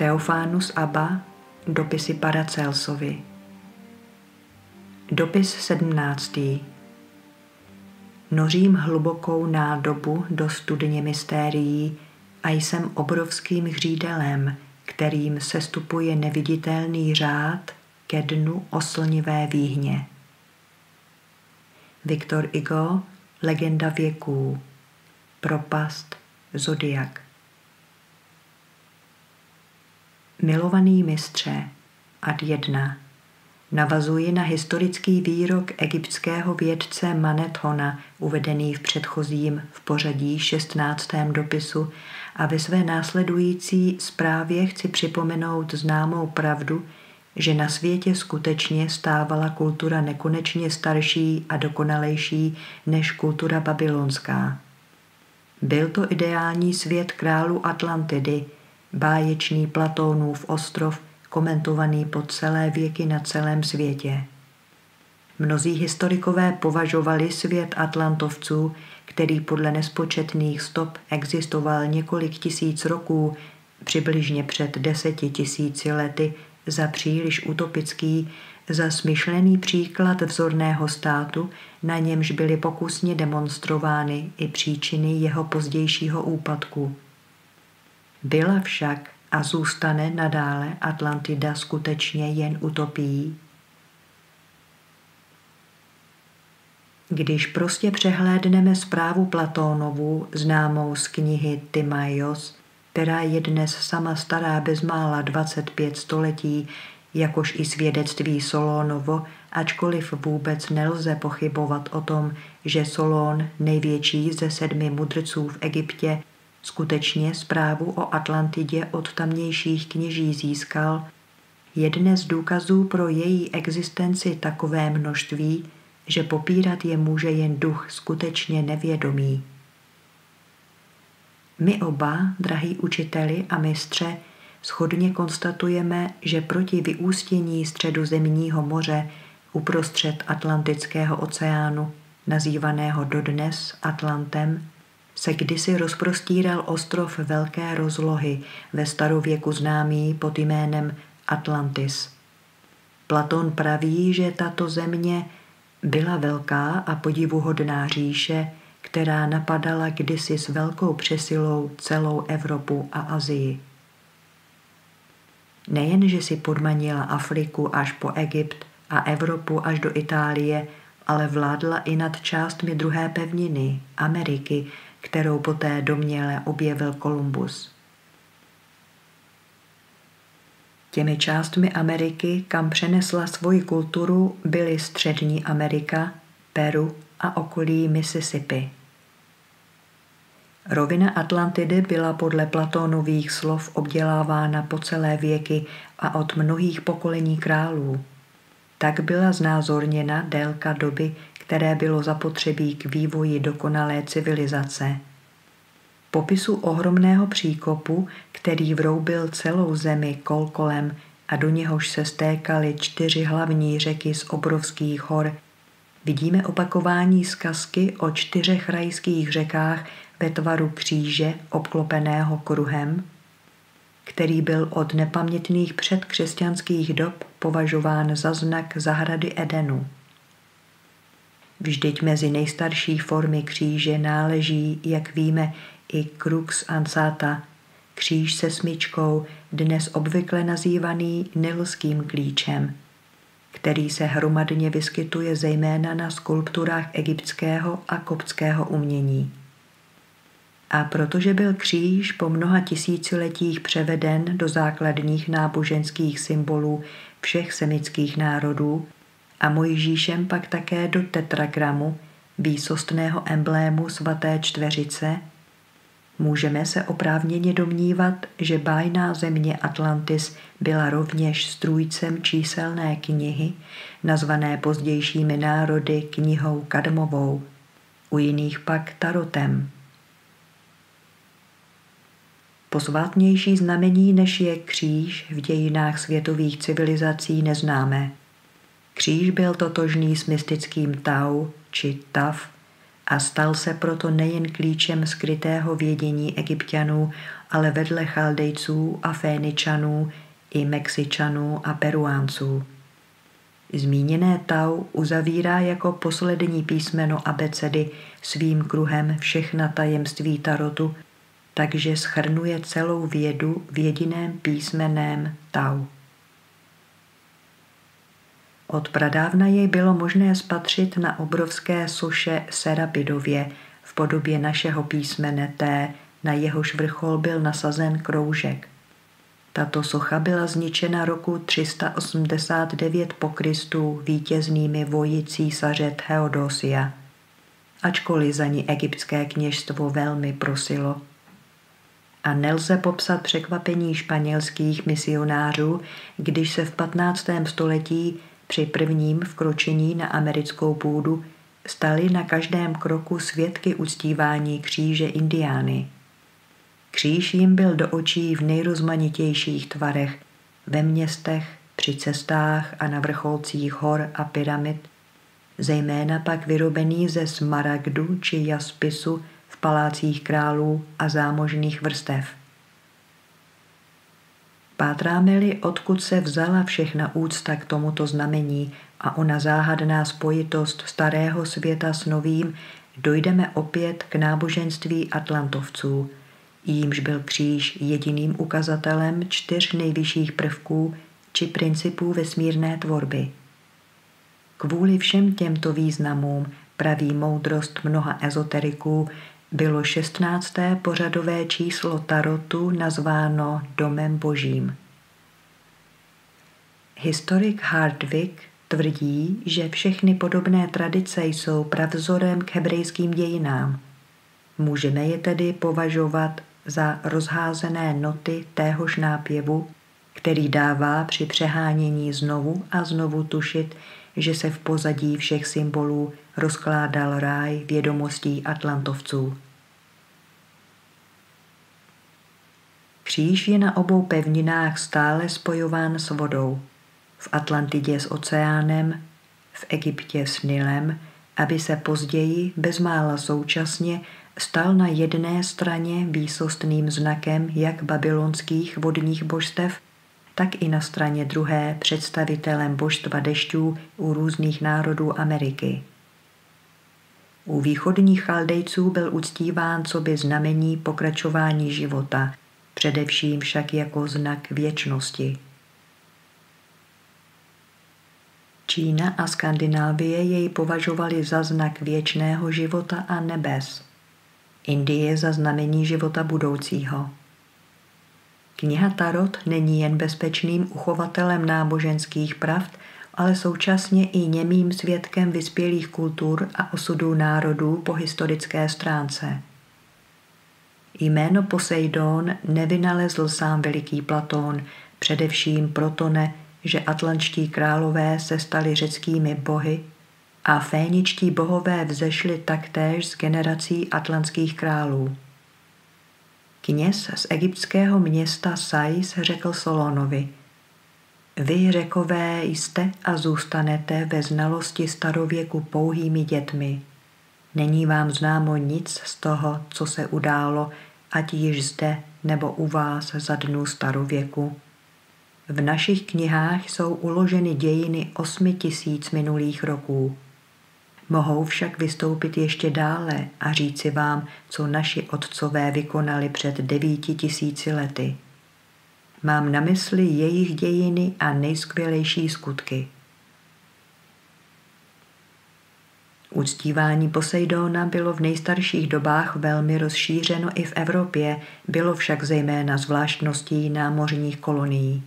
Teofánus Abba, dopisy Paracelsovi. Dopis sedmnáctý. Nořím hlubokou nádobu do studně mystérií a jsem obrovským hřídelem, kterým se stupuje neviditelný řád ke dnu oslnivé výhně. Viktor Igo, Legenda věků, Propast, Zodiak. Milovaný mistře, ad jedna, navazuji na historický výrok egyptského vědce Manethona, uvedený v předchozím v pořadí 16. dopisu a ve své následující zprávě chci připomenout známou pravdu, že na světě skutečně stávala kultura nekonečně starší a dokonalejší než kultura babylonská. Byl to ideální svět králu Atlantidy, báječný Platónův ostrov, komentovaný po celé věky na celém světě. Mnozí historikové považovali svět Atlantovců, který podle nespočetných stop existoval několik tisíc roků, přibližně před deseti tisíci lety, za příliš utopický, za smyšlený příklad vzorného státu, na němž byly pokusně demonstrovány i příčiny jeho pozdějšího úpadku. Byla však a zůstane nadále Atlantida skutečně jen utopií? Když prostě přehlédneme zprávu Platónovu, známou z knihy Timaios, která je dnes sama stará bezmála 25 století, jakož i svědectví Solónovo, ačkoliv vůbec nelze pochybovat o tom, že Solón, největší ze sedmi mudrců v Egyptě, skutečně zprávu o Atlantidě od tamnějších kněží získal, je dnes důkazů pro její existenci takové množství, že popírat je může jen duch skutečně nevědomý. My oba, drahý učiteli a mistře, schodně konstatujeme, že proti vyústění středozemního moře uprostřed Atlantického oceánu, nazývaného dodnes Atlantem, se kdysi rozprostíral ostrov velké rozlohy, ve starověku známý pod jménem Atlantis. Platon praví, že tato země byla velká a podivuhodná říše, která napadala kdysi s velkou přesilou celou Evropu a Azii. Nejen, že si podmanila Afriku až po Egypt a Evropu až do Itálie, ale vládla i nad částmi druhé pevniny, Ameriky, kterou poté domněle objevil Kolumbus. Těmi částmi Ameriky, kam přenesla svoji kulturu, byly Střední Amerika, Peru a okolí Mississippi. Rovina Atlantidy byla podle Platónových slov obdělávána po celé věky a od mnohých pokolení králů. Tak byla znázorněna délka doby, které bylo zapotřebí k vývoji dokonalé civilizace. Popisu ohromného příkopu, který vroubil celou zemi kol kolem a do něhož se stékaly čtyři hlavní řeky z obrovských hor, vidíme opakování zkazky o čtyřech rajských řekách ve tvaru kříže obklopeného kruhem, který byl od nepamětných předkřesťanských dob považován za znak zahrady Edenu. Vždyť mezi nejstarší formy kříže náleží, jak víme, i crux ansata, kříž se smyčkou, dnes obvykle nazývaný nilským klíčem, který se hromadně vyskytuje zejména na skulpturách egyptského a koptského umění. A protože byl kříž po mnoha tisíciletích převeden do základních náboženských symbolů všech semických národů a Mojžíšem pak také do tetragramu, výsostného emblému svaté čtveřice, můžeme se oprávněně domnívat, že bájná země Atlantis byla rovněž strůjcem číselné knihy, nazvané pozdějšími národy knihou Kadmovou, u jiných pak Tarotem. Posvátnější znamení, než je kříž v dějinách světových civilizací neznáme. Kříž byl totožný s mystickým tau či tav a stal se proto nejen klíčem skrytého vědění egyptianů, ale vedle chaldejců a féničanů i mexičanů a peruánců. Zmíněné tau uzavírá jako poslední písmeno abecedy svým kruhem všechna tajemství tarotu, takže schrnuje celou vědu v jediném písmeném tau. Od pradávna jej bylo možné spatřit na obrovské soše Serapidově v podobě našeho písmene T, na jehož vrchol byl nasazen kroužek. Tato socha byla zničena roku 389 po Kristu vítěznými voji císaře Theodosia, ačkoliv za ní egyptské kněžstvo velmi prosilo. A nelze popsat překvapení španělských misionářů, když se v 15. století při prvním vkročení na americkou půdu stali na každém kroku svědky uctívání kříže Indiány. Kříž jim byl do očí v nejrozmanitějších tvarech, ve městech, při cestách a na vrcholcích hor a pyramid, zejména pak vyrobený ze smaragdu či jaspisu v palácích králů a zámožných vrstev. Pátráme-li, odkud se vzala všechna úcta k tomuto znamení a ona záhadná spojitost starého světa s novým, dojdeme opět k náboženství Atlantovců, jímž byl kříž jediným ukazatelem čtyř nejvyšších prvků či principů vesmírné tvorby. Kvůli všem těmto významům praví moudrost mnoha ezoteriků bylo 16. pořadové číslo Tarotu nazváno Domem Božím. Historik Hardwick tvrdí, že všechny podobné tradice jsou pravzorem k hebrejským dějinám. Můžeme je tedy považovat za rozházené noty téhož nápěvu, který dává při přehánění znovu a znovu tušit, že se v pozadí všech symbolů rozkládal ráj vědomostí Atlantovců. Kříž je na obou pevninách stále spojován s vodou. V Atlantidě s oceánem, v Egyptě s Nilem, aby se později bezmála současně stal na jedné straně výsostným znakem jak babylonských vodních božstev, tak i na straně druhé představitelem božstva dešťů u různých národů Ameriky. U východních chaldejců byl uctíván co by znamení pokračování života, především však jako znak věčnosti. Čína a Skandinávie jej považovali za znak věčného života a nebes. Indie za znamení života budoucího. Kniha Tarot není jen bezpečným uchovatelem náboženských pravd, ale současně i němým svědkem vyspělých kultur a osudů národů po historické stránce. Jméno Poseidon nevynalezl sám veliký Platón, především proto ne, že atlančtí králové se stali řeckými bohy a féničtí bohové vzešli taktéž z generací atlantských králů. Kněz z egyptského města Sais řekl Solonovi, vy řekové jste a zůstanete ve znalosti starověku pouhými dětmi. Není vám známo nic z toho, co se událo, ať již zde nebo u vás za dnů starověku. V našich knihách jsou uloženy dějiny osmi tisíc minulých roků. Mohou však vystoupit ještě dále a říci vám, co naši otcové vykonali před devíti tisíci lety. Mám na mysli jejich dějiny a nejskvělejší skutky. Uctívání Poseidona bylo v nejstarších dobách velmi rozšířeno i v Evropě, bylo však zejména zvláštností námořních kolonií.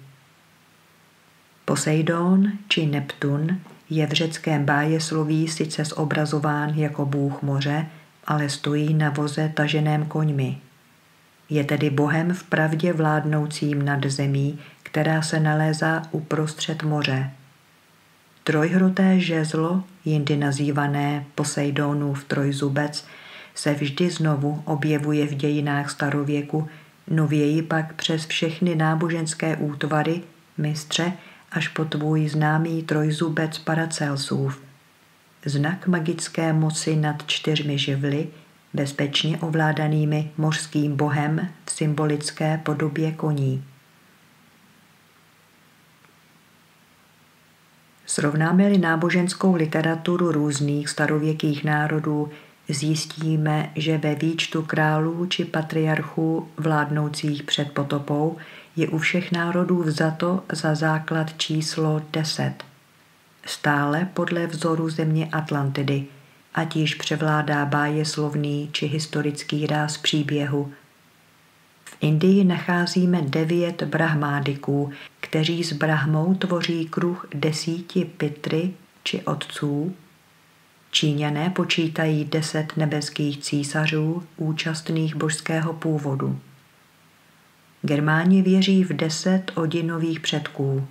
Poseidon či Neptun je v řeckém bájesloví sice zobrazován jako bůh moře, ale stojí na voze taženém koňmi. Je tedy bohem v pravdě vládnoucím nad zemí, která se nalézá uprostřed moře. Trojhroté žezlo, jindy nazývané Poseidonův trojzubec, se vždy znovu objevuje v dějinách starověku, nověji pak přes všechny náboženské útvary, mistře, až po tvůj známý trojzubec Paracelsův. znak magické moci nad čtyřmi živly, bezpečně ovládanými mořským bohem v symbolické podobě koní. Srovnáme-li náboženskou literaturu různých starověkých národů, zjistíme, že ve výčtu králů či patriarchů vládnoucích před potopou je u všech národů vzato za základ číslo 10. Stále podle vzoru země Atlantidy, ať již převládá bájeslovný či historický ráz příběhu. V Indii nacházíme devět brahmádiků, kteří s Brahmou tvoří kruh desíti pitry či otců. Číňané počítají deset nebeských císařů účastných božského původu. Germáni věří v deset odinových předků.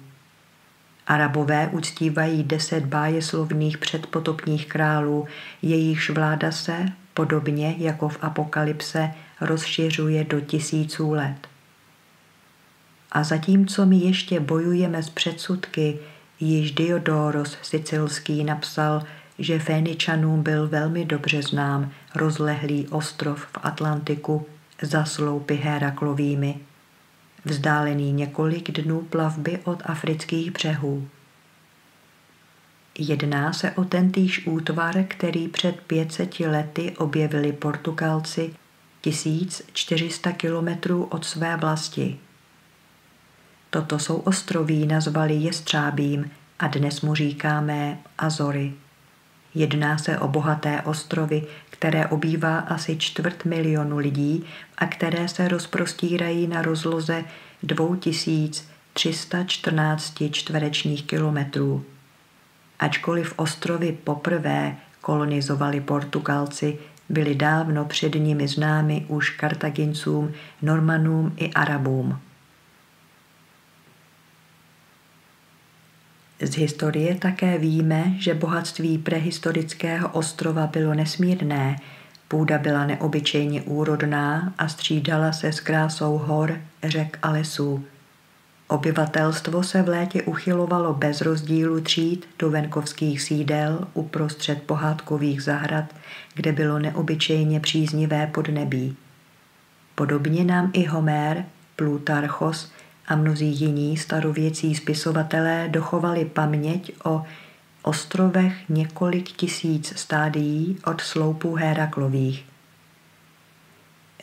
Arabové uctívají deset bájeslovných předpotopních králů, jejichž vláda se, podobně jako v Apokalypse, rozšiřuje do tisíců let. A zatímco my ještě bojujeme s předsudky, již Diodoros Sicilský napsal, že Féničanům byl velmi dobře znám rozlehlý ostrov v Atlantiku za sloupy Heraklovými, vzdálený několik dnů plavby od afrických břehů. Jedná se o tentýž útvar, který před 500 lety objevili Portugalci 1400 kilometrů od své vlasti. Toto jsou ostroví nazvali Jestřábím a dnes mu říkáme Azory. Jedná se o bohaté ostrovy, které obývá asi čtvrt milionu lidí a které se rozprostírají na rozloze 2314 čtverečních kilometrů. Ačkoliv ostrovy poprvé kolonizovali Portugalci, byli dávno před nimi známy už Kartagincům, Normanům i Arabům. Z historie také víme, že bohatství prehistorického ostrova bylo nesmírné, půda byla neobyčejně úrodná a střídala se s krásou hor, řek a lesů. Obyvatelstvo se v létě uchylovalo bez rozdílu tříd do venkovských sídel uprostřed pohádkových zahrad, kde bylo neobyčejně příznivé podnebí. Podobně nám i Homér, Plutarchos a mnozí jiní starověcí spisovatelé dochovali paměť o ostrovech několik tisíc stádií od sloupů Héraklových.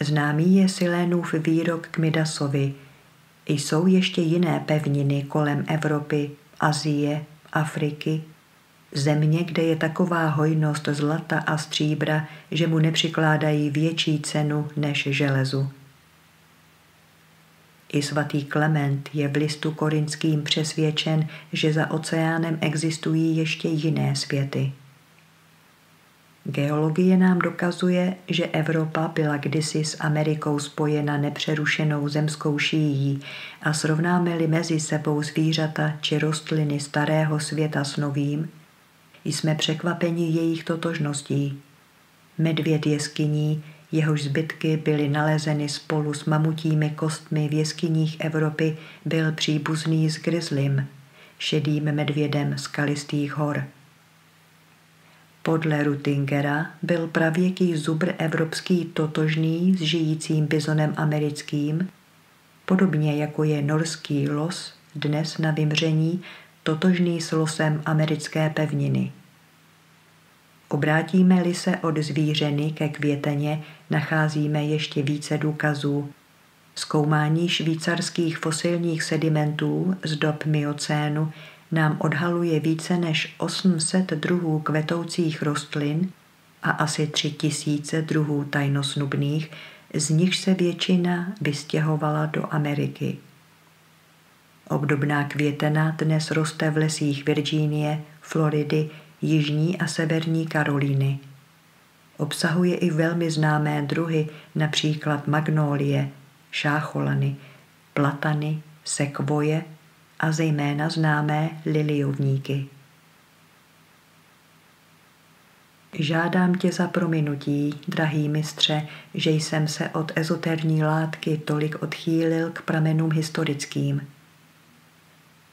Známý je Silénův výrok k Midasovi. Jsou ještě jiné pevniny kolem Evropy, Azie, Afriky, země, kde je taková hojnost zlata a stříbra, že mu nepřikládají větší cenu než železu. I svatý Klement je v listu korinským přesvědčen, že za oceánem existují ještě jiné světy. Geologie nám dokazuje, že Evropa byla kdysi s Amerikou spojena nepřerušenou zemskou šíjí a srovnáme-li mezi sebou zvířata či rostliny starého světa s novým, jsme překvapeni jejich totožností. Medvěd jeskyní jehož zbytky byly nalezeny spolu s mamutími kostmi v jeskyních Evropy, byl příbuzný s grizzlym, šedým medvědem skalistých hor. Podle Rutingera byl pravěký zubr evropský totožný s žijícím bizonem americkým, podobně jako je norský los dnes na vymření totožný s losem americké pevniny. Obrátíme-li se od zvířeny ke květeně, nacházíme ještě více důkazů. Zkoumání švýcarských fosilních sedimentů z dob miocénu nám odhaluje více než 800 druhů kvetoucích rostlin a asi 3000 druhů tajnosnubných, z nichž se většina vystěhovala do Ameriky. Obdobná květena dnes roste v lesích Virginie, Floridy, Jižní a Severní Karolíny. Obsahuje i velmi známé druhy, například magnólie, šácholany, platany, sekvoje a zejména známé liliovníky. Žádám tě za prominutí, drahý mistře, že jsem se od ezoterní látky tolik odchýlil k pramenům historickým –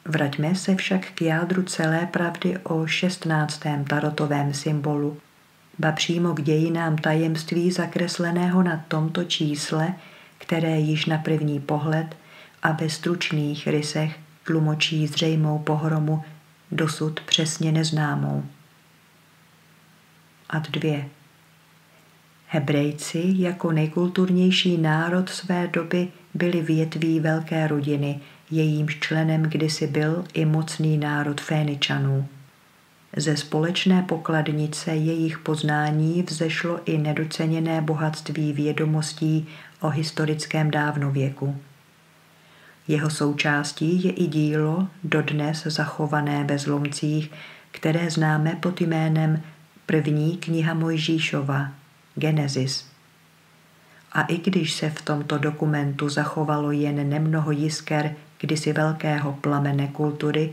Vraťme se však k jádru celé pravdy o 16. tarotovém symbolu, ba přímo k dějinám tajemství zakresleného na tomto čísle, které již na první pohled a ve stručných rysech tlumočí zřejmou pohromu dosud přesně neznámou. Ad 2. Hebrejci jako nejkulturnější národ své doby byli větví velké rodiny, jejímž členem kdysi byl i mocný národ Féničanů. Ze společné pokladnice jejich poznání vzešlo i nedoceněné bohatství vědomostí o historickém dávnověku. Jeho součástí je i dílo, dodnes zachované ve zlomcích, které známe pod jménem První kniha Mojžíšova, Genesis. A i když se v tomto dokumentu zachovalo jen nemnoho jisker kdysi velkého plamene kultury,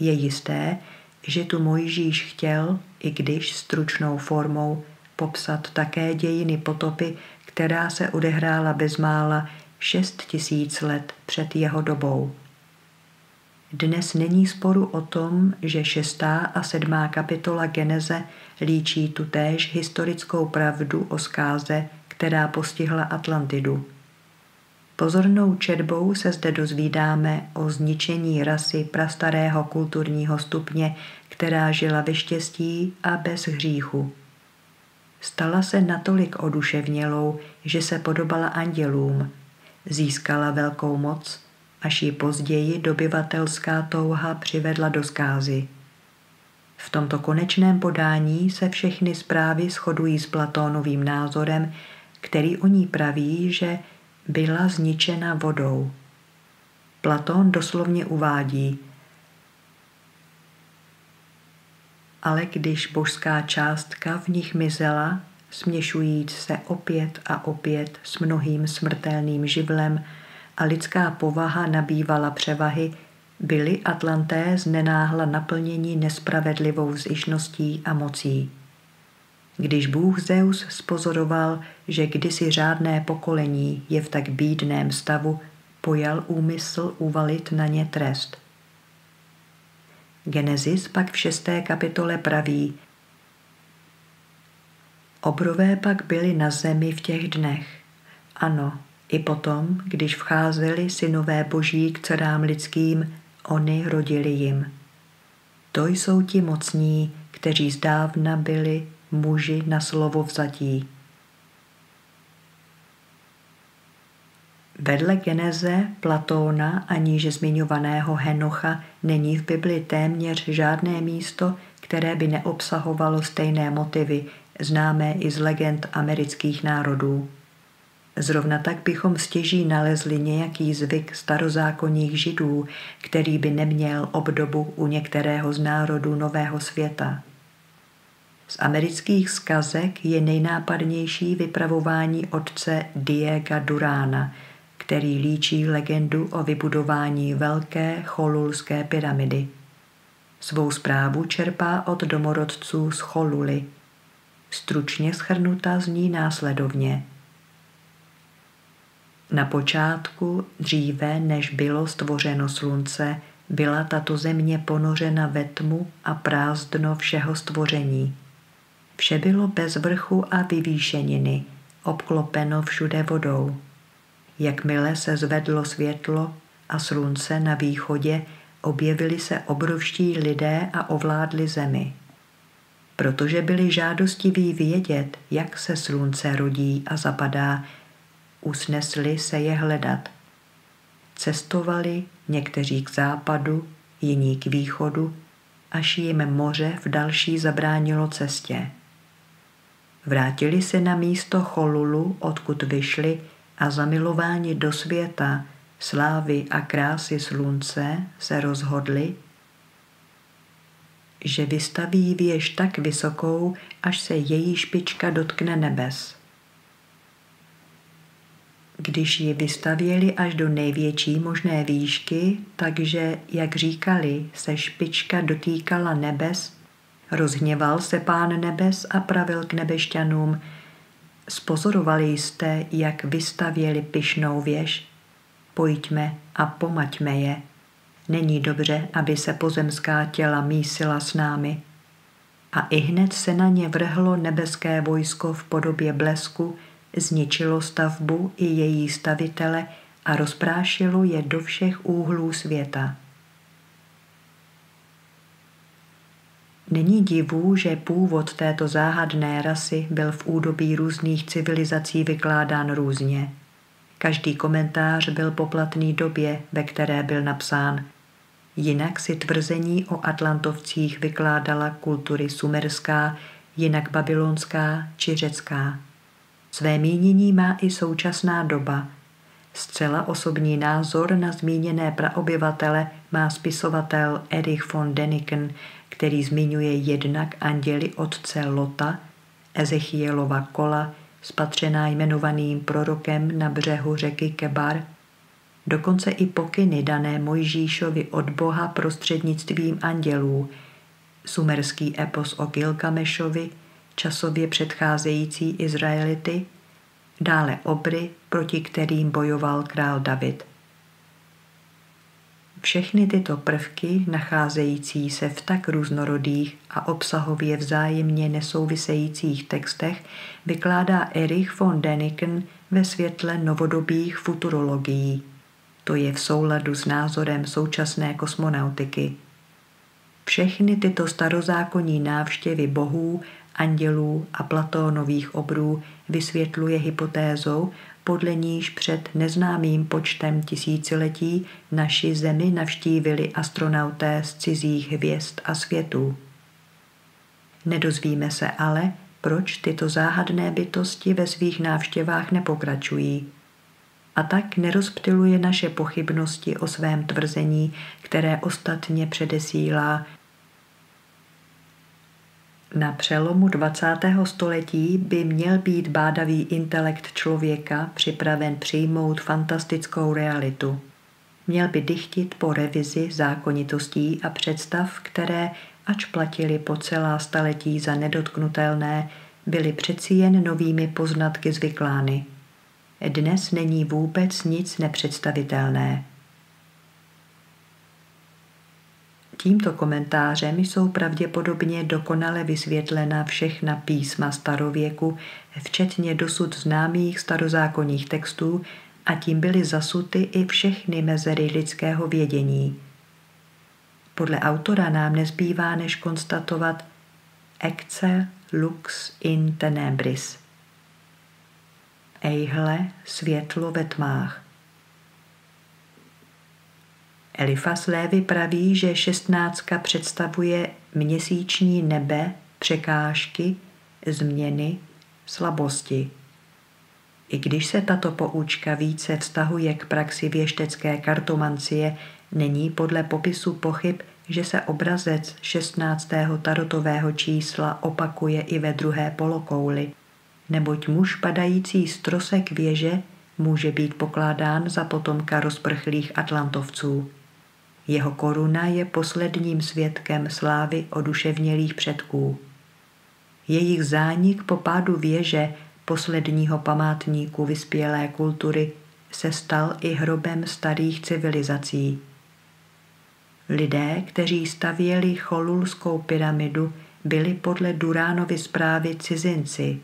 je jisté, že tu Mojžíš chtěl, i když stručnou formou, popsat také dějiny potopy, která se odehrála bezmála šest tisíc let před jeho dobou. Dnes není sporu o tom, že šestá a sedmá kapitola Geneze líčí tutéž historickou pravdu o zkáze, která postihla Atlantidu. Pozornou četbou se zde dozvídáme o zničení rasy prastarého kulturního stupně, která žila ve štěstí a bez hříchu. Stala se natolik oduševnělou, že se podobala andělům, získala velkou moc, až ji později dobyvatelská touha přivedla do zkázy. V tomto konečném podání se všechny zprávy shodují s Platónovým názorem, který o ní praví, že byla zničena vodou. Platón doslovně uvádí, ale když božská částka v nich mizela, směšujíc se opět a opět s mnohým smrtelným živlem a lidská povaha nabývala převahy, byli Atlanté znenáhla naplnění nespravedlivou zjišností a mocí. Když Bůh Zeus spozoroval, že kdysi řádné pokolení je v tak bídném stavu, pojal úmysl uvalit na ně trest. Genesis pak v šesté kapitole praví, Obrové pak byly na zemi v těch dnech. Ano, i potom, když vcházeli synové boží k dcerám lidským, oni rodili jim. To jsou ti mocní, kteří zdávna byli muži na slovo vzatí. Vedle Geneze, Platóna a níže zmiňovaného Henocha není v Bibli téměř žádné místo, které by neobsahovalo stejné motivy, známé i z legend amerických národů. Zrovna tak bychom stěží nalezli nějaký zvyk starozákonních židů, který by neměl obdobu u některého z národů Nového světa. Z amerických skazek je nejnápadnější vypravování otce Diega Durána, který líčí legendu o vybudování velké cholulské pyramidy. Svou zprávu čerpá od domorodců z Choluly. Stručně schrnuta zní následovně. Na počátku, dříve než bylo stvořeno slunce, byla tato země ponořena ve tmu a prázdno všeho stvoření – Vše bylo bez vrchu a vyvýšeniny, obklopeno všude vodou. Jakmile se zvedlo světlo a slunce na východě, objevili se obrovští lidé a ovládli zemi. Protože byli žádostiví vědět, jak se slunce rodí a zapadá, usnesli se je hledat. Cestovali někteří k západu, jiní k východu, až jim moře v další zabránilo cestě. Vrátili se na místo Cholulu, odkud vyšli a zamilováni do světa, slávy a krásy slunce se rozhodli, že vystaví věž tak vysokou, až se její špička dotkne nebes. Když ji vystavěli až do největší možné výšky, takže, jak říkali, se špička dotýkala nebes, Rozhněval se pán nebes a pravil k nebešťanům, spozorovali jste, jak vystavěli pyšnou věž, pojďme a pomaťme je. Není dobře, aby se pozemská těla mísila s námi. A i hned se na ně vrhlo nebeské vojsko v podobě blesku, zničilo stavbu i její stavitele a rozprášilo je do všech úhlů světa. Není divu, že původ této záhadné rasy byl v údobí různých civilizací vykládán různě. Každý komentář byl poplatný době, ve které byl napsán. Jinak si tvrzení o Atlantovcích vykládala kultury sumerská, jinak babylonská či řecká. Své mínění má i současná doba. Zcela osobní názor na zmíněné praobyvatele má spisovatel Erich von Deniken, který zmiňuje jednak anděli otce Lota, Ezechielova kola, spatřená jmenovaným prorokem na břehu řeky Kebar, dokonce i pokyny dané Mojžíšovi od Boha prostřednictvím andělů, sumerský epos o Gilgamešovi, časově předcházející Izraelity, dále obry, proti kterým bojoval král David. Všechny tyto prvky, nacházející se v tak různorodých a obsahově vzájemně nesouvisejících textech, vykládá Erich von Däniken ve světle novodobých futurologií. To je v souladu s názorem současné kosmonautiky. Všechny tyto starozákonní návštěvy bohů, andělů a Platónových obrů vysvětluje hypotézou, podle níž před neznámým počtem tisíciletí naši zemi navštívili astronauté z cizích hvězd a světů. Nedozvíme se ale, proč tyto záhadné bytosti ve svých návštěvách nepokračují. A tak nerozptiluje naše pochybnosti o svém tvrzení, které ostatně předesílá, na přelomu 20. století by měl být bádavý intelekt člověka připraven přijmout fantastickou realitu. Měl by dychtit po revizi zákonitostí a představ, které, ač platili po celá staletí za nedotknutelné, byly přeci jen novými poznatky zvyklány. Dnes není vůbec nic nepředstavitelné. Tímto komentářem jsou pravděpodobně dokonale vysvětlena všechna písma starověku, včetně dosud známých starozákonních textů a tím byly zasuty i všechny mezery lidského vědění. Podle autora nám nezbývá než konstatovat Ecce lux in tenebris. Ejhle, světlo ve tmách. Elifas Lévy praví, že šestnáctka představuje měsíční nebe, překážky, změny, slabosti. I když se tato poučka více vztahuje k praxi věštecké kartomancie, není podle popisu pochyb, že se obrazec 16. tarotového čísla opakuje i ve druhé polokouli, neboť muž padající z trosek věže může být pokládán za potomka rozprchlých Atlantovců. Jeho koruna je posledním svědkem slávy oduševnělých předků. Jejich zánik po pádu věže posledního památníku vyspělé kultury se stal i hrobem starých civilizací. Lidé, kteří stavěli Cholulskou pyramidu, byli podle Duránovy zprávy cizinci.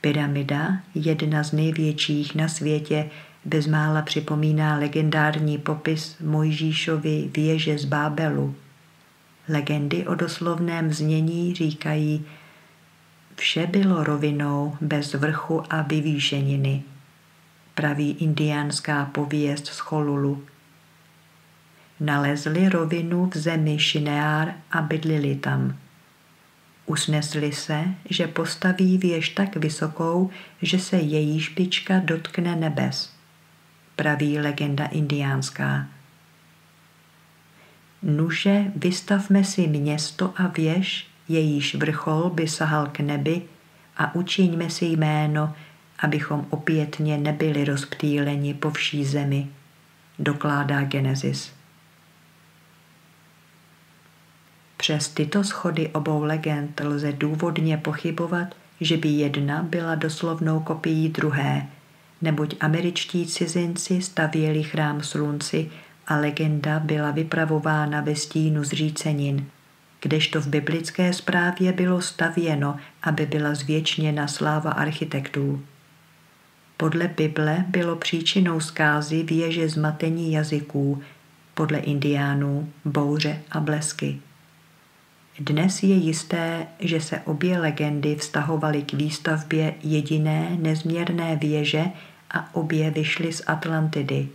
Pyramida, jedna z největších na světě, bezmála připomíná legendární popis Mojžíšovy věže z Bábelu. Legendy o doslovném znění říkají, vše bylo rovinou bez vrchu a vyvýšeniny, praví indiánská pověst z Cholulu. Nalezli rovinu v zemi Šineár a bydlili tam. Usnesli se, že postaví věž tak vysokou, že se její špička dotkne nebes praví legenda indiánská. Nuže, vystavme si město a věž, jejíž vrchol by sahal k nebi a učiňme si jméno, abychom opětně nebyli rozptýleni po vší zemi, dokládá Genesis. Přes tyto schody obou legend lze důvodně pochybovat, že by jedna byla doslovnou kopií druhé – neboť američtí cizinci stavěli chrám slunci a legenda byla vypravována ve stínu zřícenin, kdežto v biblické zprávě bylo stavěno, aby byla zvětšněna sláva architektů. Podle Bible bylo příčinou zkázy věže zmatení jazyků, podle indiánů bouře a blesky. Dnes je jisté, že se obě legendy vztahovaly k výstavbě jediné nezměrné věže a obě vyšly z Atlantidy.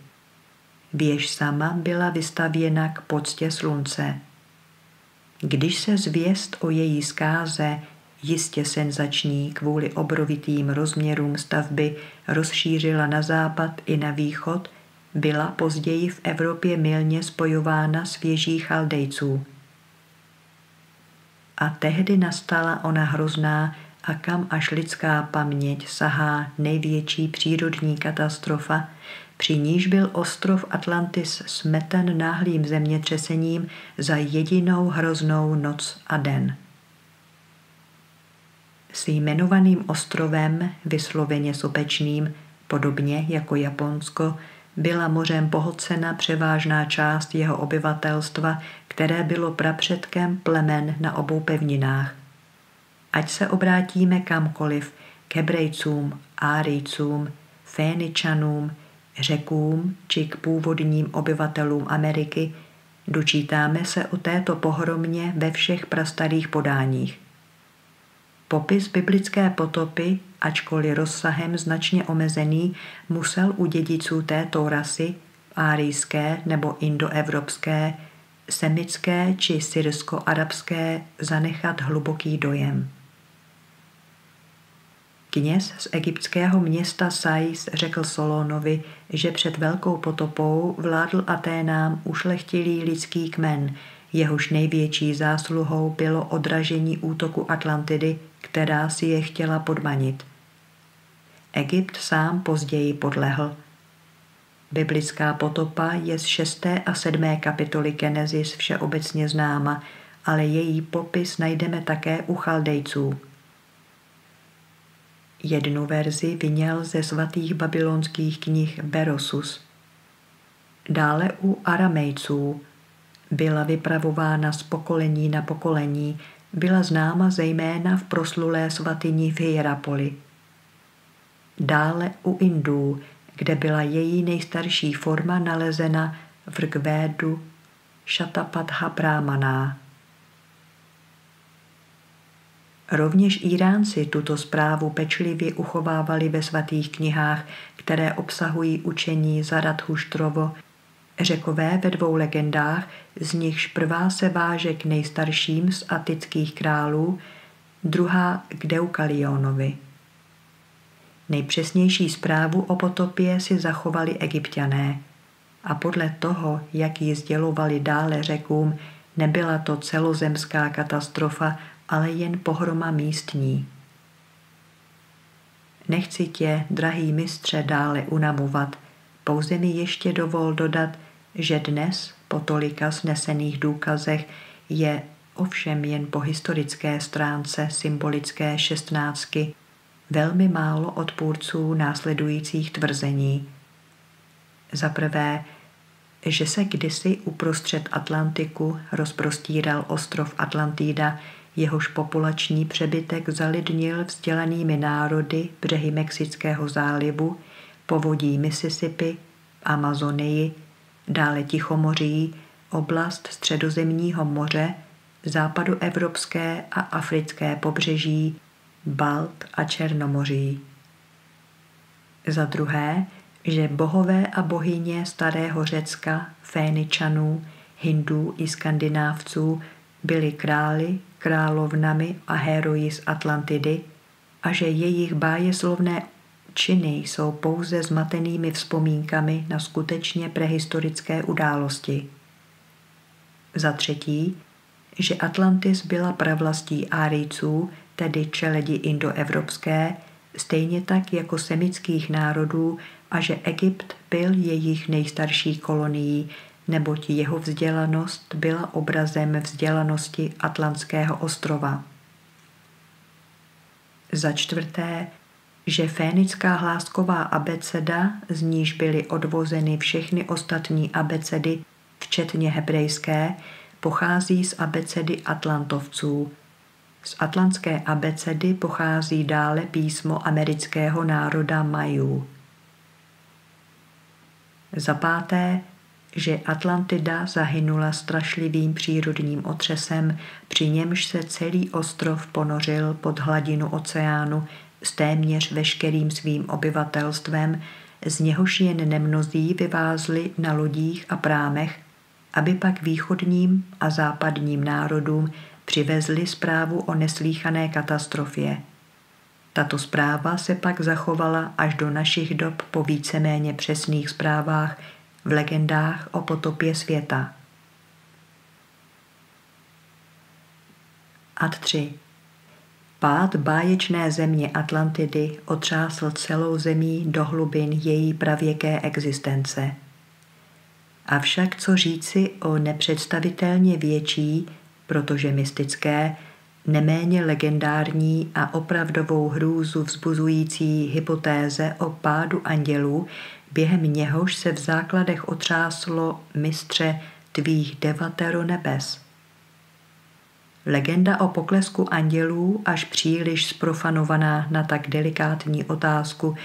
Věž sama byla vystavěna k poctě slunce. Když se zvěst o její zkáze, jistě senzační kvůli obrovitým rozměrům stavby, rozšířila na západ i na východ, byla později v Evropě milně spojována s věží chaldejců – a tehdy nastala ona hrozná a kam až lidská paměť sahá největší přírodní katastrofa, při níž byl ostrov Atlantis smeten náhlým zemětřesením za jedinou hroznou noc a den. S jmenovaným ostrovem, vysloveně sopečným, podobně jako Japonsko, byla mořem pohlcena převážná část jeho obyvatelstva, které bylo prapředkem plemen na obou pevninách. Ať se obrátíme kamkoliv, k Hebrejcům, Árijcům, Féničanům, Řekům či k původním obyvatelům Ameriky, dočítáme se o této pohromě ve všech prastarých podáních. Popis biblické potopy, ačkoliv rozsahem značně omezený, musel u dědiců této rasy, árijské nebo indoevropské, semické či syrsko-arabské, zanechat hluboký dojem. Kněz z egyptského města Sais řekl Solónovi, že před velkou potopou vládl Aténám ušlechtilý lidský kmen, jehož největší zásluhou bylo odražení útoku Atlantidy která si je chtěla podmanit. Egypt sám později podlehl. Biblická potopa je z 6. a 7. kapitoly Genesis všeobecně známa, ale její popis najdeme také u chaldejců. Jednu verzi vyněl ze svatých babylonských knih Berosus. Dále u aramejců byla vypravována z pokolení na pokolení byla známa zejména v proslulé svatyni v Hierapoli. Dále u Indů, kde byla její nejstarší forma nalezena v Rgvédu Šatapadha Brahmaná. Rovněž Iránci tuto zprávu pečlivě uchovávali ve svatých knihách, které obsahují učení Zarathuštrovo Řekové ve dvou legendách, z nichž prvá se váže k nejstarším z atických králů, druhá k Deukalionovi. Nejpřesnější zprávu o potopě si zachovali egyptiané a podle toho, jak ji sdělovali dále řekům, nebyla to celozemská katastrofa, ale jen pohroma místní. Nechci tě, drahý mistře, dále unavovat, pouze mi ještě dovol dodat, že dnes, po tolika snesených důkazech, je ovšem jen po historické stránce symbolické šestnáctky velmi málo odpůrců následujících tvrzení. Za prvé, že se kdysi uprostřed Atlantiku rozprostíral ostrov Atlantida, jehož populační přebytek zalidnil vzdělanými národy břehy Mexického zálivu, povodí Mississippi, Amazonii, dále Tichomoří, oblast Středozemního moře, západoevropské a africké pobřeží, Balt a Černomoří. Za druhé, že bohové a bohyně starého Řecka, Féničanů, Hindů i Skandinávců byli králi, královnami a heroji z Atlantidy a že jejich bájeslovné činy jsou pouze zmatenými vzpomínkami na skutečně prehistorické události. Za třetí, že Atlantis byla pravlastí Árijců, tedy čeledi indoevropské, stejně tak jako semických národů a že Egypt byl jejich nejstarší kolonií, neboť jeho vzdělanost byla obrazem vzdělanosti Atlantského ostrova. Za čtvrté, že fénická hlásková abeceda, z níž byly odvozeny všechny ostatní abecedy, včetně hebrejské, pochází z abecedy Atlantovců. Z atlantské abecedy pochází dále písmo amerického národa Majů. Za páté, že Atlantida zahynula strašlivým přírodním otřesem, při němž se celý ostrov ponořil pod hladinu oceánu s téměř veškerým svým obyvatelstvem, z něhož jen nemnozí vyvázli na lodích a prámech, aby pak východním a západním národům přivezli zprávu o neslíchané katastrofě. Tato zpráva se pak zachovala až do našich dob po víceméně přesných zprávách v legendách o potopě světa. Ad 3. Pád báječné země Atlantidy otřásl celou zemí do hlubin její pravěké existence. Avšak co říci o nepředstavitelně větší, protože mystické, neméně legendární a opravdovou hrůzu vzbuzující hypotéze o pádu andělů, během něhož se v základech otřáslo mistře tvých devatero nebes. Legenda o poklesku andělů, až příliš sprofanovaná na tak delikátní otázku,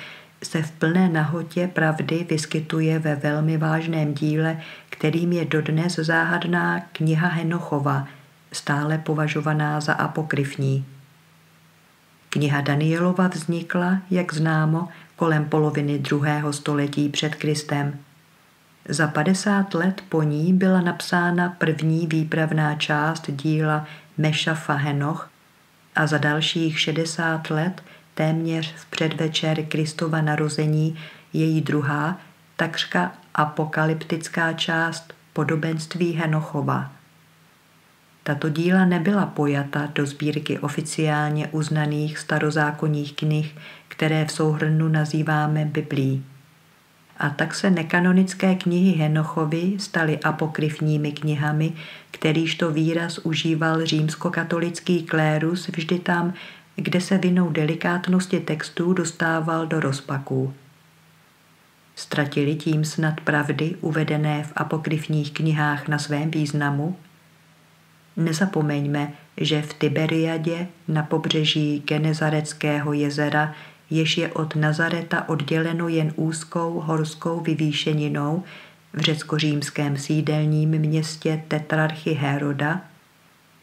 se v plné nahotě pravdy vyskytuje ve velmi vážném díle, kterým je dodnes záhadná kniha Henochova, stále považovaná za apokryfní. Kniha Danielova vznikla, jak známo, kolem poloviny druhého století před Kristem. Za 50 let po ní byla napsána první výpravná část díla Mešafa Henoch a za dalších 60 let, téměř v předvečer Kristova narození, její druhá, takřka apokalyptická část podobenství Henochova. Tato díla nebyla pojata do sbírky oficiálně uznaných starozákonních knih, které v souhrnu nazýváme Biblí. A tak se nekanonické knihy Henochovy staly apokryfními knihami, kterýž to výraz užíval římskokatolický klérus vždy tam, kde se vinou delikátnosti textů dostával do rozpaků. Ztratili tím snad pravdy uvedené v apokryfních knihách na svém významu? Nezapomeňme, že v Tiberiadě na pobřeží Genezareckého jezera, jež je od Nazareta odděleno jen úzkou horskou vyvýšeninou, v řecko-římském sídelním městě Tetrarchy Heroda,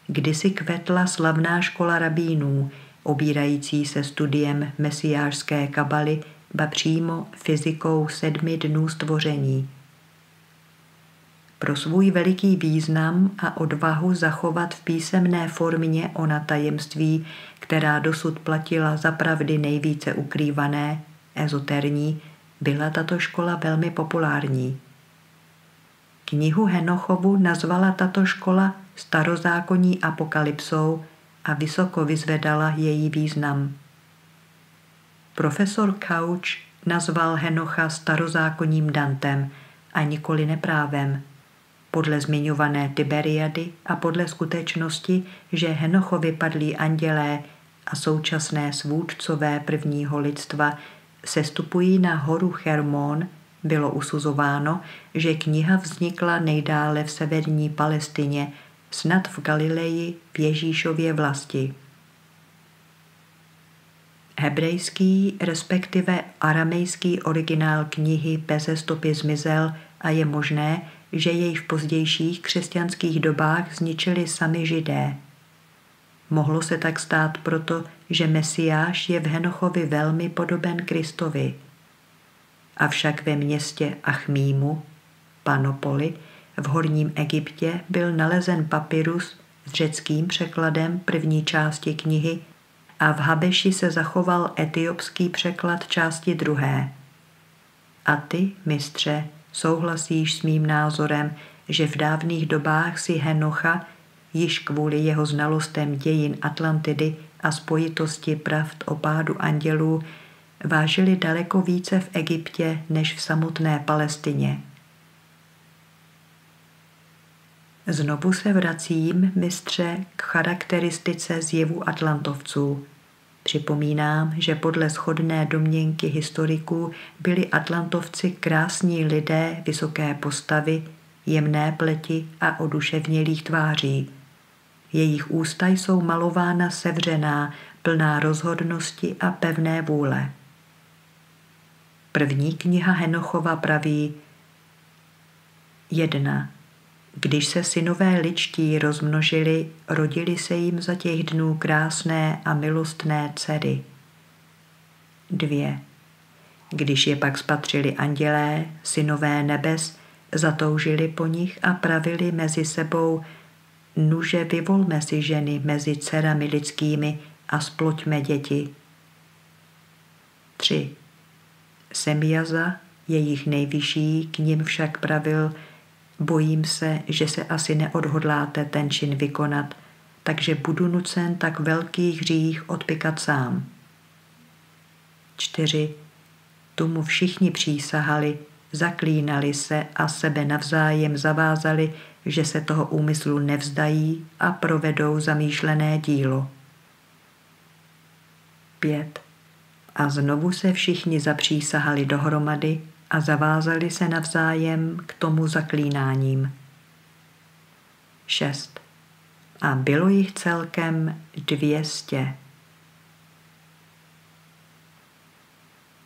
kdysi kvetla slavná škola rabínů, obírající se studiem mesiářské kabaly, ba přímo fyzikou sedmi dnů stvoření – pro svůj veliký význam a odvahu zachovat v písemné formě ona tajemství, která dosud platila za pravdy nejvíce ukrývané, ezoterní, byla tato škola velmi populární. Knihu Henochovu nazvala tato škola starozákonní apokalypsou a vysoko vyzvedala její význam. Profesor Couch nazval Henocha starozákonním Dantem a nikoli neprávem – podle zmiňované Tiberiady a podle skutečnosti, že Henochovi padlí andělé a současné svůdcové prvního lidstva sestupují na horu Hermon, bylo usuzováno, že kniha vznikla nejdále v severní Palestině, snad v Galileji v Ježíšově vlasti. Hebrejský, respektive aramejský originál knihy bez stopy zmizel a je možné, že jej v pozdějších křesťanských dobách zničili sami židé. Mohlo se tak stát proto, že Mesiáš je v Henochovi velmi podoben Kristovi. Avšak ve městě Achmímu, Panopoli, v horním Egyptě byl nalezen papyrus s řeckým překladem první části knihy a v Habeši se zachoval etiopský překlad části druhé. A ty, mistře, Souhlasíš s mým názorem, že v dávných dobách si Henocha, již kvůli jeho znalostem dějin Atlantidy a spojitosti pravd o pádu andělů, vážili daleko více v Egyptě než v samotné Palestině. Znovu se vracím, mistře, k charakteristice zjevu Atlantovců. Připomínám, že podle shodné domněnky historiků byli Atlantovci krásní lidé vysoké postavy, jemné pleti a oduševnělých tváří. Jejich ústa jsou malována sevřená, plná rozhodnosti a pevné vůle. První kniha Henochova praví jedna. Když se synové ličtí rozmnožili, rodili se jim za těch dnů krásné a milostné dcery. Dvě. Když je pak spatřili andělé, synové nebes, zatoužili po nich a pravili mezi sebou, nuže vyvolme si ženy mezi dcerami lidskými a sploťme děti. Tři. Semiaza, jejich nejvyšší, k ním však pravil, Bojím se, že se asi neodhodláte ten čin vykonat, takže budu nucen tak velký hřích odpikat sám. 4. Tomu všichni přísahali, zaklínali se a sebe navzájem zavázali, že se toho úmyslu nevzdají a provedou zamýšlené dílo. 5. A znovu se všichni zapřísahali dohromady a zavázali se navzájem k tomu zaklínáním. 6. A bylo jich celkem dvěstě.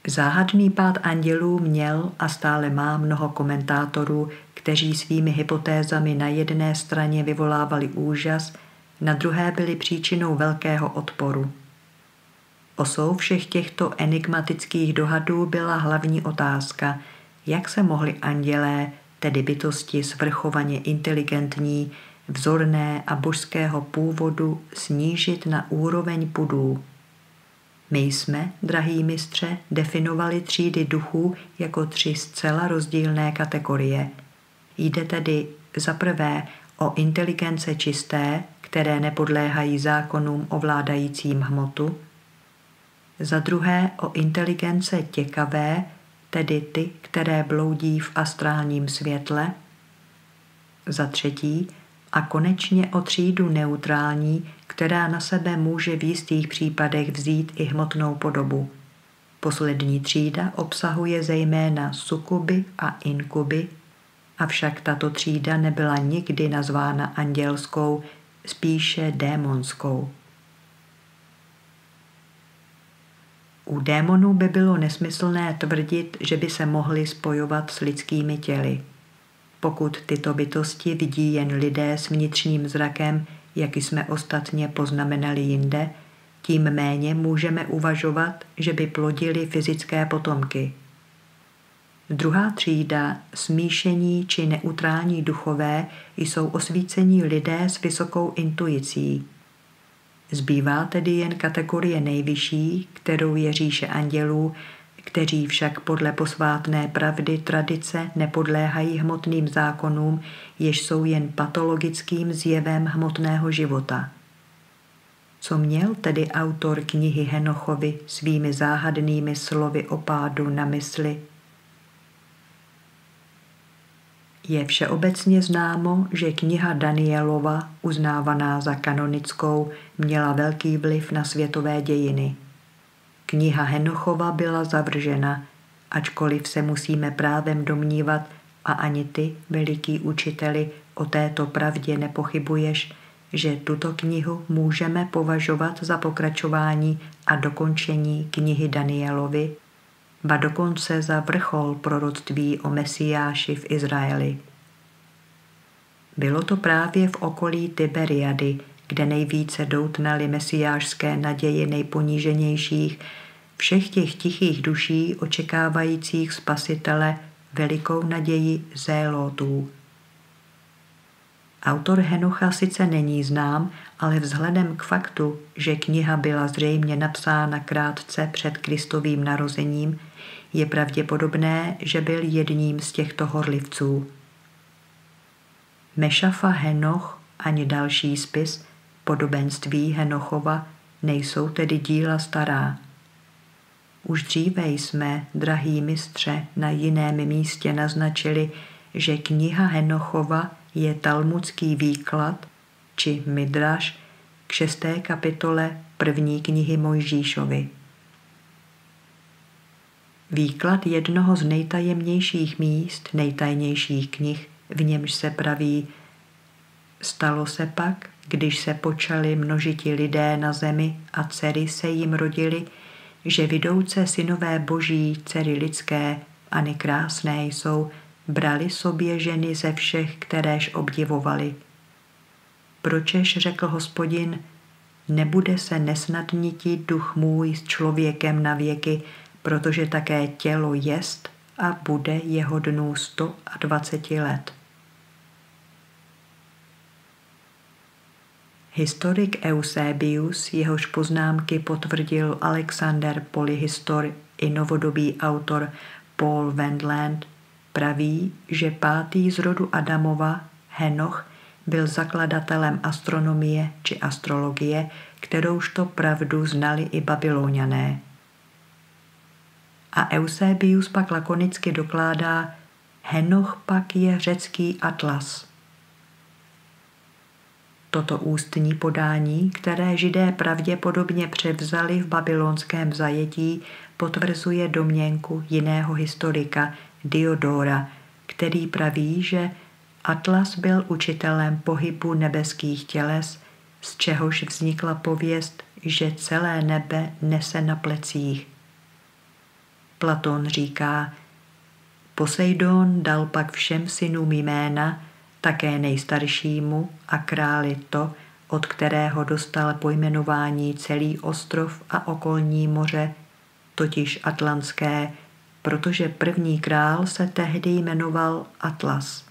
Záhadný pád andělů měl a stále má mnoho komentátorů, kteří svými hypotézami na jedné straně vyvolávali úžas, na druhé byli příčinou velkého odporu. Osou všech těchto enigmatických dohadů byla hlavní otázka, jak se mohli andělé, tedy bytosti svrchovaně inteligentní, vzorné a božského původu snížit na úroveň pudů. My jsme, drahý mistře, definovali třídy duchů jako tři zcela rozdílné kategorie. Jde tedy za prvé o inteligence čisté, které nepodléhají zákonům ovládajícím hmotu, za druhé o inteligence těkavé, tedy ty, které bloudí v astrálním světle, za třetí a konečně o třídu neutrální, která na sebe může v jistých případech vzít i hmotnou podobu. Poslední třída obsahuje zejména sukuby a inkuby, avšak tato třída nebyla nikdy nazvána andělskou, spíše démonskou. U démonů by bylo nesmyslné tvrdit, že by se mohli spojovat s lidskými těly. Pokud tyto bytosti vidí jen lidé s vnitřním zrakem, jak jsme ostatně poznamenali jinde, tím méně můžeme uvažovat, že by plodili fyzické potomky. Druhá třída, smíšení či neutrální duchové, jsou osvícení lidé s vysokou intuicí, Zbývá tedy jen kategorie nejvyšší, kterou je říše andělů, kteří však podle posvátné pravdy tradice nepodléhají hmotným zákonům, jež jsou jen patologickým zjevem hmotného života. Co měl tedy autor knihy Henochovi svými záhadnými slovy o pádu na mysli Je všeobecně známo, že kniha Danielova, uznávaná za kanonickou, měla velký vliv na světové dějiny. Kniha Henochova byla zavržena, ačkoliv se musíme právem domnívat a ani ty, veliký učiteli, o této pravdě nepochybuješ, že tuto knihu můžeme považovat za pokračování a dokončení knihy Danielovi, ba dokonce za vrchol proroctví o Mesiáši v Izraeli. Bylo to právě v okolí Tiberiady, kde nejvíce doutnaly mesiášské naděje nejponíženějších, všech těch tichých duší očekávajících spasitele velikou naději zélotů. Autor Henocha sice není znám, ale vzhledem k faktu, že kniha byla zřejmě napsána krátce před Kristovým narozením, je pravděpodobné, že byl jedním z těchto horlivců. Mešafa Henoch ani další spis, podobenství Henochova, nejsou tedy díla stará. Už dříve jsme, drahý mistře, na jiném místě naznačili, že kniha Henochova je talmudský výklad či midraš k šesté kapitole první knihy Mojžíšovi. Výklad jednoho z nejtajemnějších míst, nejtajnějších knih, v němž se praví Stalo se pak, když se počali množiti lidé na zemi a dcery se jim rodili, že vidouce synové boží, dcery lidské a nekrásné jsou, brali sobě ženy ze všech, kteréž obdivovali. Pročež řekl hospodin, nebude se nesnadnití duch můj s člověkem na věky, protože také tělo jest a bude jeho dnů 120 let. Historik Eusebius, jehož poznámky potvrdil Alexander Polyhistor i novodobý autor Paul Wendland, praví, že pátý z rodu Adamova, Henoch, byl zakladatelem astronomie či astrologie, kterouž to pravdu znali i babyloniané. A Eusebius pak lakonicky dokládá, Henoch pak je řecký atlas – Toto ústní podání, které židé pravděpodobně převzali v babylonském zajetí, potvrzuje domněnku jiného historika Diodora, který praví, že Atlas byl učitelem pohybu nebeských těles, z čehož vznikla pověst, že celé nebe nese na plecích. Platon říká, Poseidon dal pak všem synům jména, také nejstaršímu a králi to, od kterého dostal pojmenování celý ostrov a okolní moře, totiž Atlantské, protože první král se tehdy jmenoval Atlas.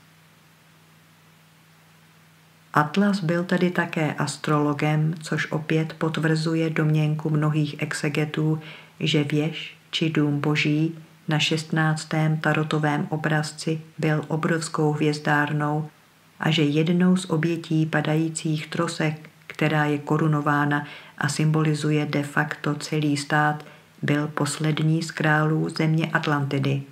Atlas byl tedy také astrologem, což opět potvrzuje domněnku mnohých exegetů, že věž či dům boží na 16. tarotovém obrazci byl obrovskou hvězdárnou, a že jednou z obětí padajících trosek, která je korunována a symbolizuje de facto celý stát, byl poslední z králů země Atlantidy.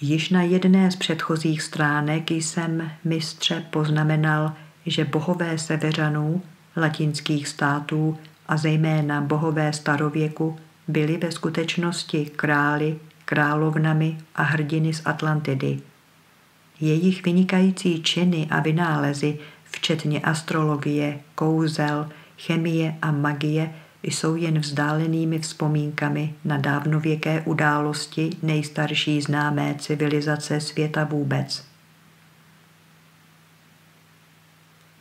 Již na jedné z předchozích stránek jsem mistře poznamenal, že bohové severanů, latinských států a zejména bohové starověku byli ve skutečnosti králi, královnami a hrdiny z Atlantidy – jejich vynikající činy a vynálezy, včetně astrologie, kouzel, chemie a magie, jsou jen vzdálenými vzpomínkami na dávnověké události nejstarší známé civilizace světa vůbec.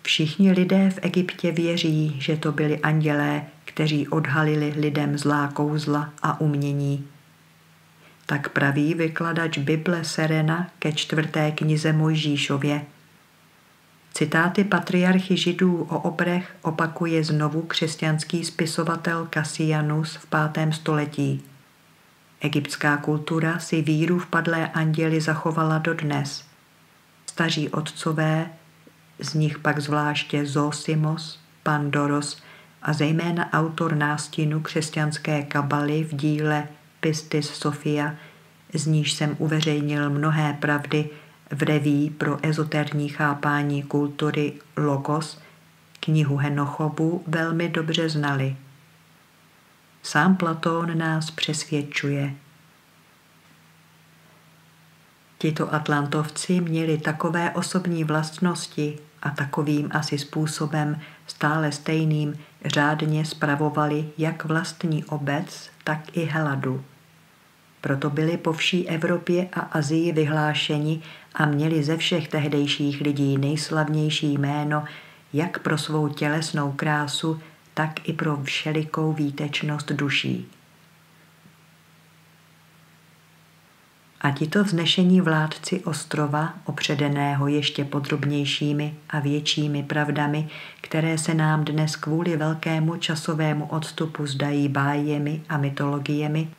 Všichni lidé v Egyptě věří, že to byli andělé, kteří odhalili lidem zlá kouzla a umění tak praví vykladač Bible Serena ke čtvrté knize Mojžíšově. Citáty patriarchy židů o obrech opakuje znovu křesťanský spisovatel Cassianus v pátém století. Egyptská kultura si víru v padlé anděli zachovala dodnes. Staří otcové, z nich pak zvláště Zosimos, Pandoros a zejména autor nástinu křesťanské kabaly v díle Pistis Sofia, z níž jsem uveřejnil mnohé pravdy v reví pro ezoterní chápání kultury Logos, knihu Henochovu velmi dobře znali. Sám Platón nás přesvědčuje. Tito atlantovci měli takové osobní vlastnosti a takovým asi způsobem stále stejným řádně spravovali jak vlastní obec, tak i Heladu. Proto byli po vší Evropě a Azii vyhlášeni a měli ze všech tehdejších lidí nejslavnější jméno jak pro svou tělesnou krásu, tak i pro všelikou výtečnost duší. A tito vznešení vládci ostrova, opředeného ještě podrobnějšími a většími pravdami, které se nám dnes kvůli velkému časovému odstupu zdají bájemi a mytologiemi,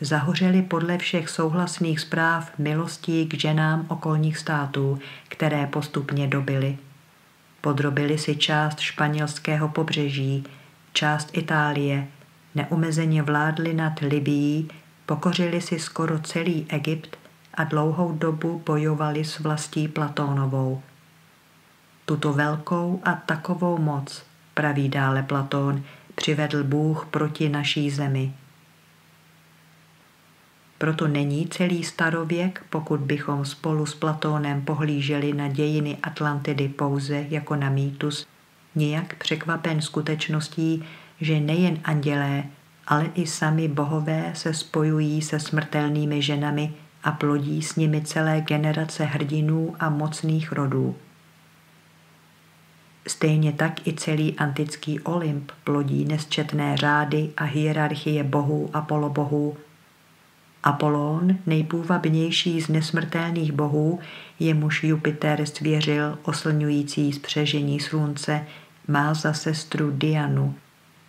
zahořeli podle všech souhlasných zpráv milostí k ženám okolních států, které postupně dobily. Podrobili si část španělského pobřeží, část Itálie, neumezeně vládli nad Libií, pokořili si skoro celý Egypt a dlouhou dobu bojovali s vlastí Platónovou. Tuto velkou a takovou moc, praví dále Platón, přivedl Bůh proti naší zemi. Proto není celý starověk, pokud bychom spolu s Platónem pohlíželi na dějiny Atlantidy pouze jako na mýtus, nijak překvapen skutečností, že nejen andělé, ale i sami bohové se spojují se smrtelnými ženami a plodí s nimi celé generace hrdinů a mocných rodů. Stejně tak i celý antický Olymp plodí nesčetné řády a hierarchie bohů a polobohů. Apolón, nejpůvabnější z nesmrtelných bohů, jemuž Jupiter svěřil oslňující spřežení slunce, má za sestru Dianu,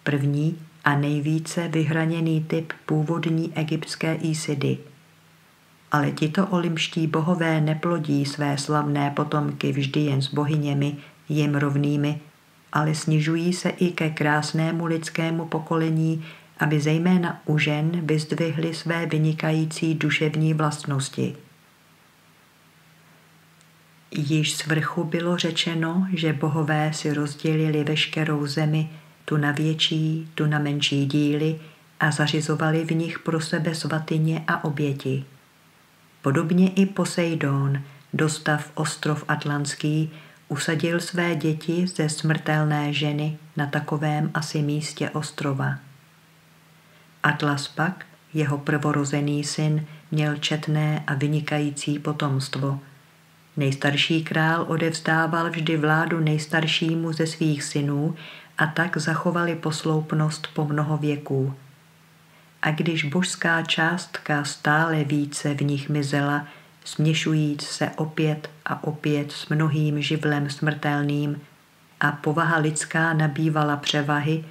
první a nejvíce vyhraněný typ původní egyptské Isidy. Ale tito olympští bohové neplodí své slavné potomky vždy jen s bohyněmi, jim rovnými, ale snižují se i ke krásnému lidskému pokolení, aby zejména u žen vyzdvihly své vynikající duševní vlastnosti. Již z vrchu bylo řečeno, že bohové si rozdělili veškerou zemi, tu na větší, tu na menší díly a zařizovali v nich pro sebe svatyně a oběti. Podobně i Poseidon, dostav ostrov Atlantský, usadil své děti ze smrtelné ženy na takovém asi místě ostrova. Atlas pak, jeho prvorozený syn, měl četné a vynikající potomstvo. Nejstarší král odevzdával vždy vládu nejstaršímu ze svých synů a tak zachovali posloupnost po mnoho věků. A když božská částka stále více v nich mizela, směšujíc se opět a opět s mnohým živlem smrtelným a povaha lidská nabývala převahy,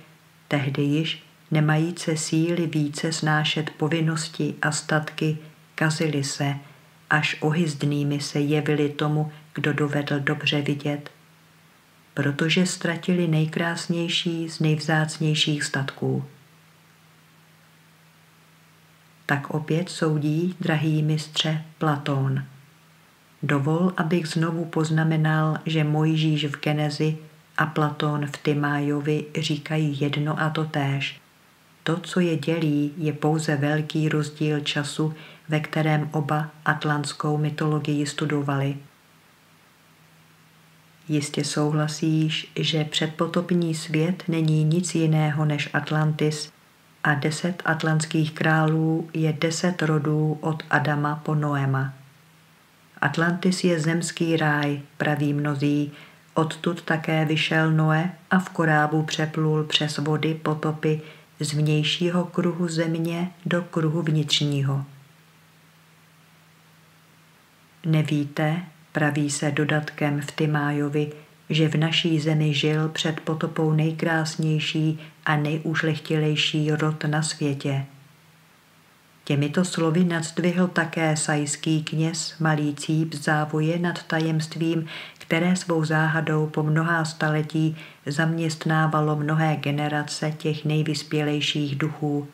tehdy již, nemajíce síly více snášet povinnosti a statky, kazili se, až ohyzdnými se jevili tomu, kdo dovedl dobře vidět, protože ztratili nejkrásnější z nejvzácnějších statků. Tak opět soudí, drahý mistře, Platón. Dovol, abych znovu poznamenal, že Mojžíš v Genezi a Platón v Tymájovi říkají jedno a to též. To, co je dělí, je pouze velký rozdíl času, ve kterém oba atlantskou mytologii studovali. Jistě souhlasíš, že předpotopní svět není nic jiného než Atlantis a deset atlantských králů je deset rodů od Adama po Noema. Atlantis je zemský ráj, praví mnozí, odtud také vyšel Noe a v korábu přeplul přes vody potopy z vnějšího kruhu země do kruhu vnitřního. Nevíte, praví se dodatkem v Tymájovi, že v naší zemi žil před potopou nejkrásnější a nejušlechtilejší rod na světě. Těmito slovy nadzdvihl také sajský kněz malý cíp závoje nad tajemstvím, které svou záhadou po mnohá staletí zaměstnávalo mnohé generace těch nejvyspělejších duchů.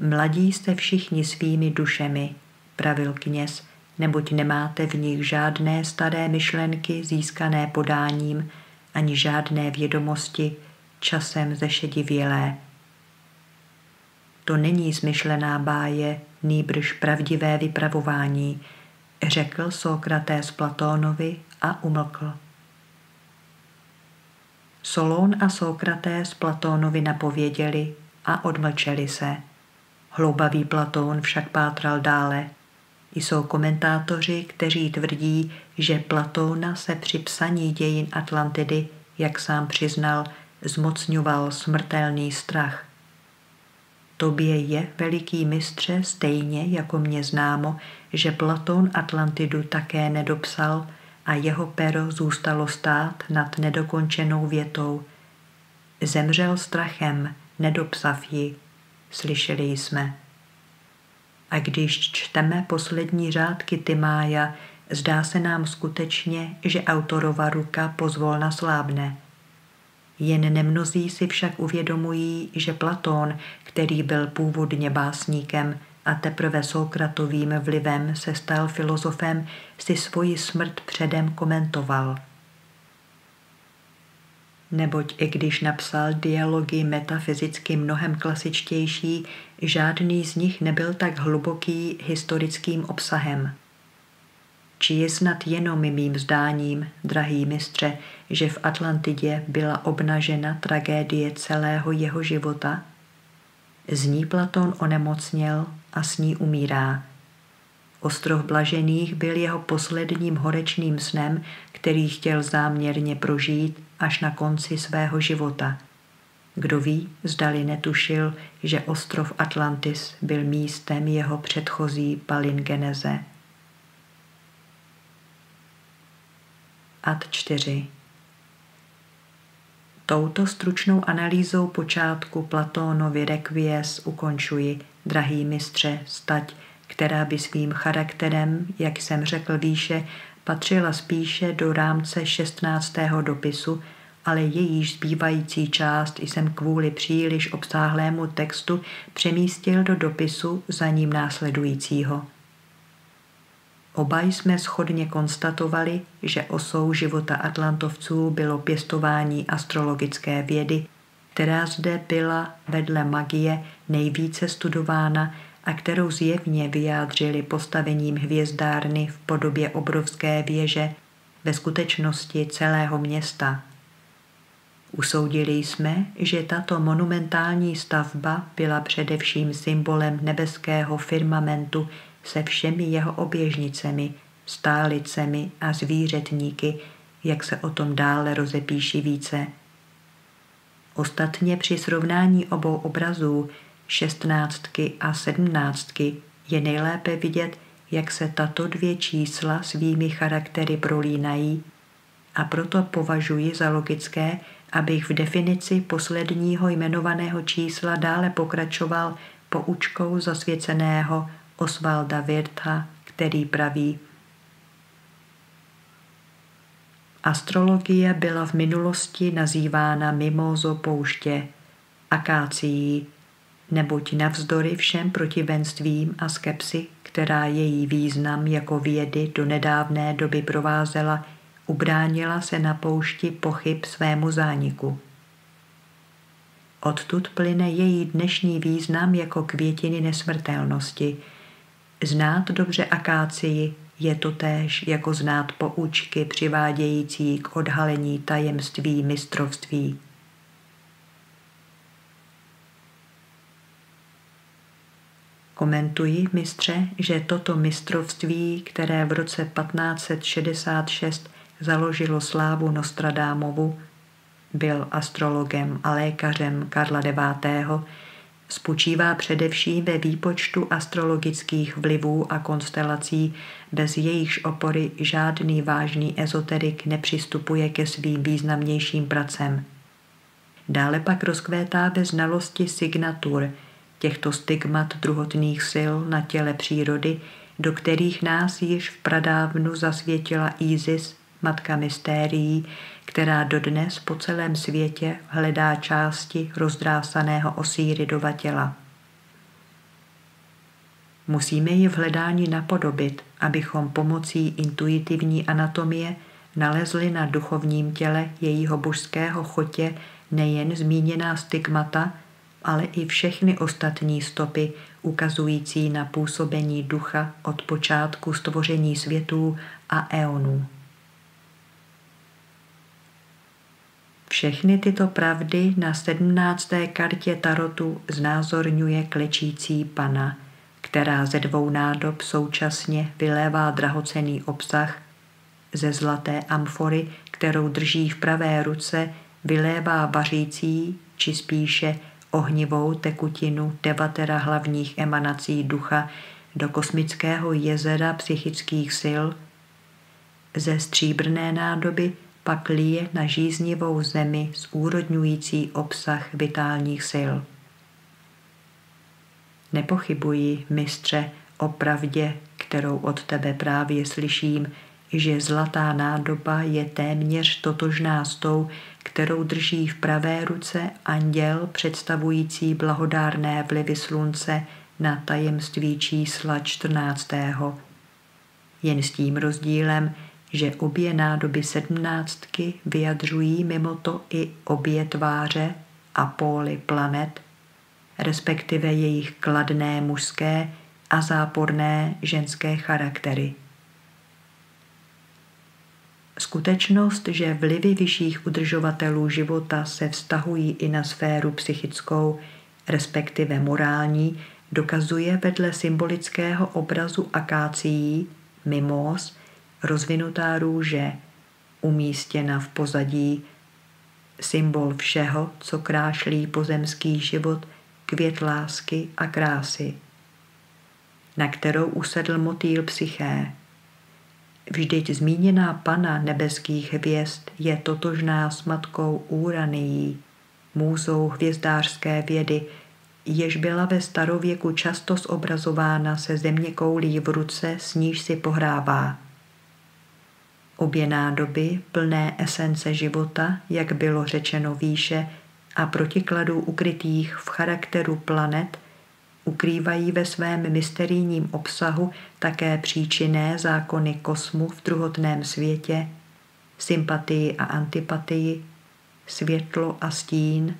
Mladí jste všichni svými dušemi, pravil kněz, neboť nemáte v nich žádné staré myšlenky získané podáním, ani žádné vědomosti časem zešedivělé. To není smyšlená báje, nýbrž pravdivé vypravování, řekl Sokrates Platónovi a umlkl. Solón a Sokrates Platónovi napověděli a odmlčeli se. Hloubavý Platón však pátral dále. Jsou komentátoři, kteří tvrdí, že Platóna se při psaní dějin Atlantidy, jak sám přiznal, zmocňoval smrtelný strach. Tobě je, veliký mistře, stejně jako mě známo, že Platón Atlantidu také nedopsal a jeho pero zůstalo stát nad nedokončenou větou. Zemřel strachem, nedopsav ji, slyšeli jsme. A když čteme poslední řádky Tymája, zdá se nám skutečně, že autorova ruka pozvolna slábne. Jen nemnozí si však uvědomují, že Platón, který byl původně básníkem, a teprve Sokratovým vlivem se stal filozofem, si svoji smrt předem komentoval. Neboť i když napsal dialogy metafyzicky mnohem klasičtější, žádný z nich nebyl tak hluboký historickým obsahem. Či je snad jenom mým zdáním, drahý mistře, že v Atlantidě byla obnažena tragédie celého jeho života? Z ní Platon onemocněl a s ní umírá. Ostrov Blažených byl jeho posledním horečným snem, který chtěl záměrně prožít až na konci svého života. Kdo ví, zdali netušil, že ostrov Atlantis byl místem jeho předchozí palingeneze. Ad 4 Touto stručnou analýzou počátku Platónovy Requies ukončuji, drahý mistře, stať, která by svým charakterem, jak jsem řekl výše, patřila spíše do rámce 16. dopisu, ale jejíž zbývající část jsem kvůli příliš obsáhlému textu přemístil do dopisu za ním následujícího. Oba jsme schodně konstatovali, že osou života Atlantovců bylo pěstování astrologické vědy, která zde byla vedle magie nejvíce studována a kterou zjevně vyjádřili postavením hvězdárny v podobě obrovské věže, ve skutečnosti celého města. Usoudili jsme, že tato monumentální stavba byla především symbolem nebeského firmamentu se všemi jeho oběžnicemi, stálicemi a zvířetníky, jak se o tom dále rozepíší více. Ostatně při srovnání obou obrazů, šestnáctky a sedmnáctky, je nejlépe vidět, jak se tato dvě čísla svými charaktery prolínají. A proto považuji za logické, abych v definici posledního jmenovaného čísla dále pokračoval poučkou zasvěceného Osvalda Wirtha, který praví, Astrologie byla v minulosti nazývána mimozo pouště, akácií, neboť navzdory všem protivenstvím a skepsy, která její význam jako vědy do nedávné doby provázela, ubránila se na poušti pochyb svému zániku. Odtud plyne její dnešní význam jako květiny nesmrtelnosti – Znát dobře akácii je to též jako znát poučky přivádějící k odhalení tajemství mistrovství. Komentuji, mistře, že toto mistrovství, které v roce 1566 založilo slávu Nostradámovu, byl astrologem a lékařem Karla IX., spočívá především ve výpočtu astrologických vlivů a konstelací, bez jejichž opory žádný vážný ezoterik nepřistupuje ke svým významnějším pracem. Dále pak rozkvétá ve znalosti signatur, těchto stigmat druhotných sil na těle přírody, do kterých nás již v pradávnu zasvětila Isis, matka mystérií, která dodnes po celém světě hledá části rozdrásaného Osíridova těla. Musíme ji v hledání napodobit, abychom pomocí intuitivní anatomie nalezli na duchovním těle jejího božského chotě nejen zmíněná stigmata, ale i všechny ostatní stopy ukazující na působení ducha od počátku stvoření světů a eonů. Všechny tyto pravdy na sedmnácté kartě tarotu znázorňuje klečící pana, která ze dvou nádob současně vylévá drahocený obsah, ze zlaté amfory, kterou drží v pravé ruce, vylévá vařící, či spíše ohnivou tekutinu devatera hlavních emanací ducha do kosmického jezera psychických sil, ze stříbrné nádoby pak lije na žíznivou zemi zúrodňující obsah vitálních sil. Nepochybuji, mistře, o pravdě, kterou od tebe právě slyším, že zlatá nádoba je téměř totožná s tou, kterou drží v pravé ruce anděl představující blahodárné vlivy slunce na tajemství čísla 14. Jen s tím rozdílem, že obě nádoby sedmnáctky vyjadřují mimo to i obě tváře a póly planet, respektive jejich kladné mužské a záporné ženské charaktery. Skutečnost, že vlivy vyšších udržovatelů života se vztahují i na sféru psychickou, respektive morální, dokazuje vedle symbolického obrazu akácií mimos rozvinutá růže, umístěna v pozadí, symbol všeho, co krášlí pozemský život, květ lásky a krásy, na kterou usedl motýl psyché. Vždyť zmíněná pana nebeských hvězd je totožná s matkou Úranií, můzou hvězdářské vědy, jež byla ve starověku často zobrazována se země koulí v ruce, s níž si pohrává. Obě nádoby, plné esence života, jak bylo řečeno výše, a protikladů ukrytých v charakteru planet, ukrývají ve svém mysterijním obsahu také příčinné zákony kosmu v druhotném světě, sympatii a antipatii, světlo a stín,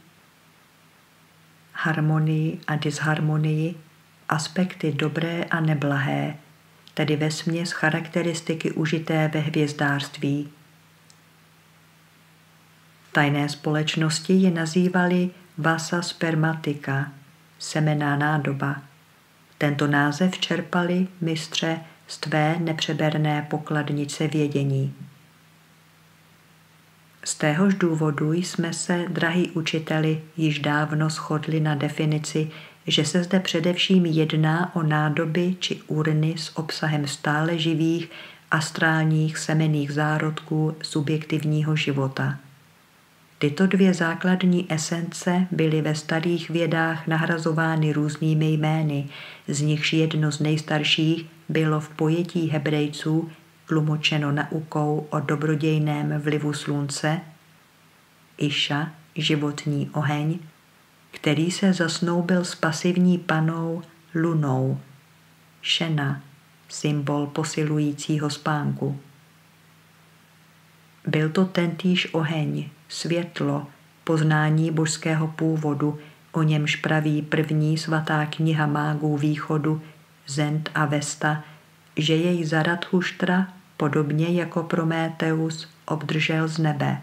harmonii a disharmonii, aspekty dobré a neblahé, tedy ve směs charakteristiky užité ve hvězdářství. Tajné společnosti ji nazývali vasa spermatika, semená nádoba. Tento název čerpali mistře z tvé nepřeberné pokladnice vědění. Z téhož důvodu jsme se, drahý učiteli, již dávno shodli na definici, že se zde především jedná o nádoby či urny s obsahem stále živých astrálních semených zárodků subjektivního života. Tyto dvě základní esence byly ve starých vědách nahrazovány různými jmény, z nichž jedno z nejstarších bylo v pojetí hebrejců tlumočeno naukou o dobrodějném vlivu slunce, Iša, životní oheň, který se zasnoubil s pasivní panou lunou, Šena, symbol posilujícího spánku. Byl to tentýž oheň, světlo, poznání božského původu, o němž praví první svatá kniha mágů východu, Zend a Vesta, že jej Zarathuštra podobně jako Prométeus, obdržel z nebe.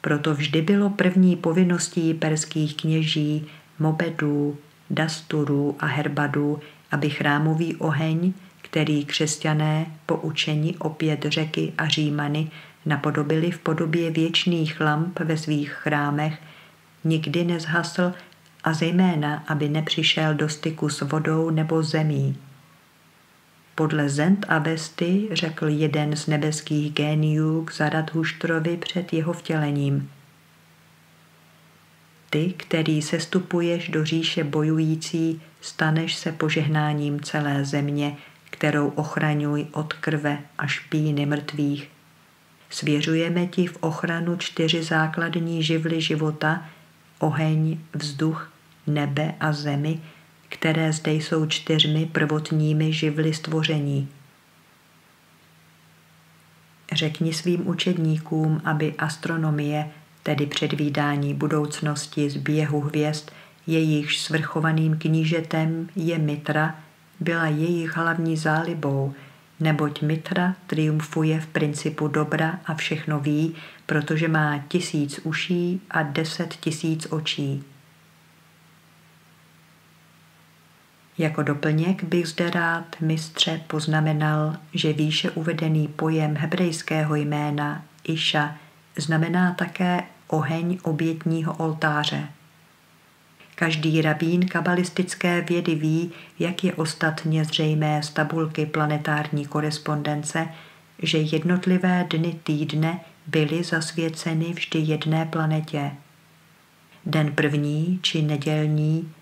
Proto vždy bylo první povinností perských kněží, mobedů, dasturů a herbadů, aby chrámový oheň, který křesťané, poučení opět řeky a římany, napodobili v podobě věčných lamp ve svých chrámech, nikdy nezhasl a zejména, aby nepřišel do styku s vodou nebo zemí. Podle Zend a Vesty řekl jeden z nebeských géniů k Zaradhuštrovi před jeho vtělením. Ty, který sestupuješ do říše bojující, staneš se požehnáním celé země, kterou ochraňuj od krve a špíny mrtvých. Svěřujeme ti v ochranu čtyři základní živly života, oheň, vzduch, nebe a zemi, které zde jsou čtyřmi prvotními živly stvoření. Řekni svým učedníkům, aby astronomie, tedy předvídání budoucnosti z běhu hvězd, jejichž svrchovaným knížetem je Mitra, byla jejich hlavní zálibou, neboť Mitra triumfuje v principu dobra a všechno ví, protože má tisíc uší a deset tisíc očí. Jako doplněk bych zde rád, mistře, poznamenal, že výše uvedený pojem hebrejského jména Iša znamená také oheň obětního oltáře. Každý rabín kabalistické vědy ví, jak je ostatně zřejmé z tabulky planetární korespondence, že jednotlivé dny týdne byly zasvěceny vždy jedné planetě. Den první či nedělní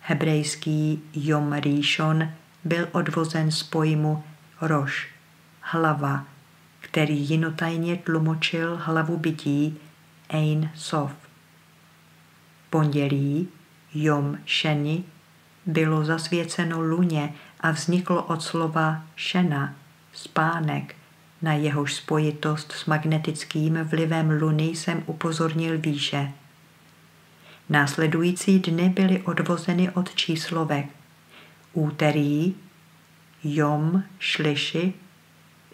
Hebrejský Yom Rishon byl odvozen z pojmu roš, hlava, který jinotajně tlumočil hlavu bytí Ein Sof. Pondělí Yom Sheni bylo zasvěceno luně a vzniklo od slova šena, spánek, na jehož spojitost s magnetickým vlivem luny jsem upozornil výše. Následující dny byly odvozeny od číslovek. Úterý, jom, šliši,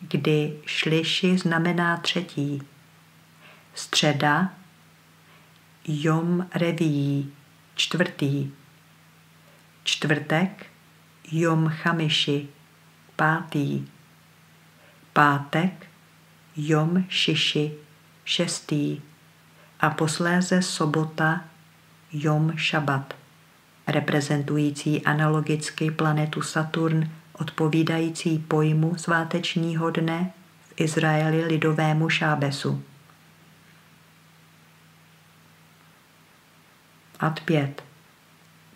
kdy šliši znamená třetí. Středa, jom reví, čtvrtý. Čtvrtek, jom chamiši, pátý. Pátek, jom šiši, šestý. A posléze sobota, jom šabat, reprezentující analogicky planetu Saturn, odpovídající pojmu svátečního dne v Izraeli lidovému šábesu. Ad 5.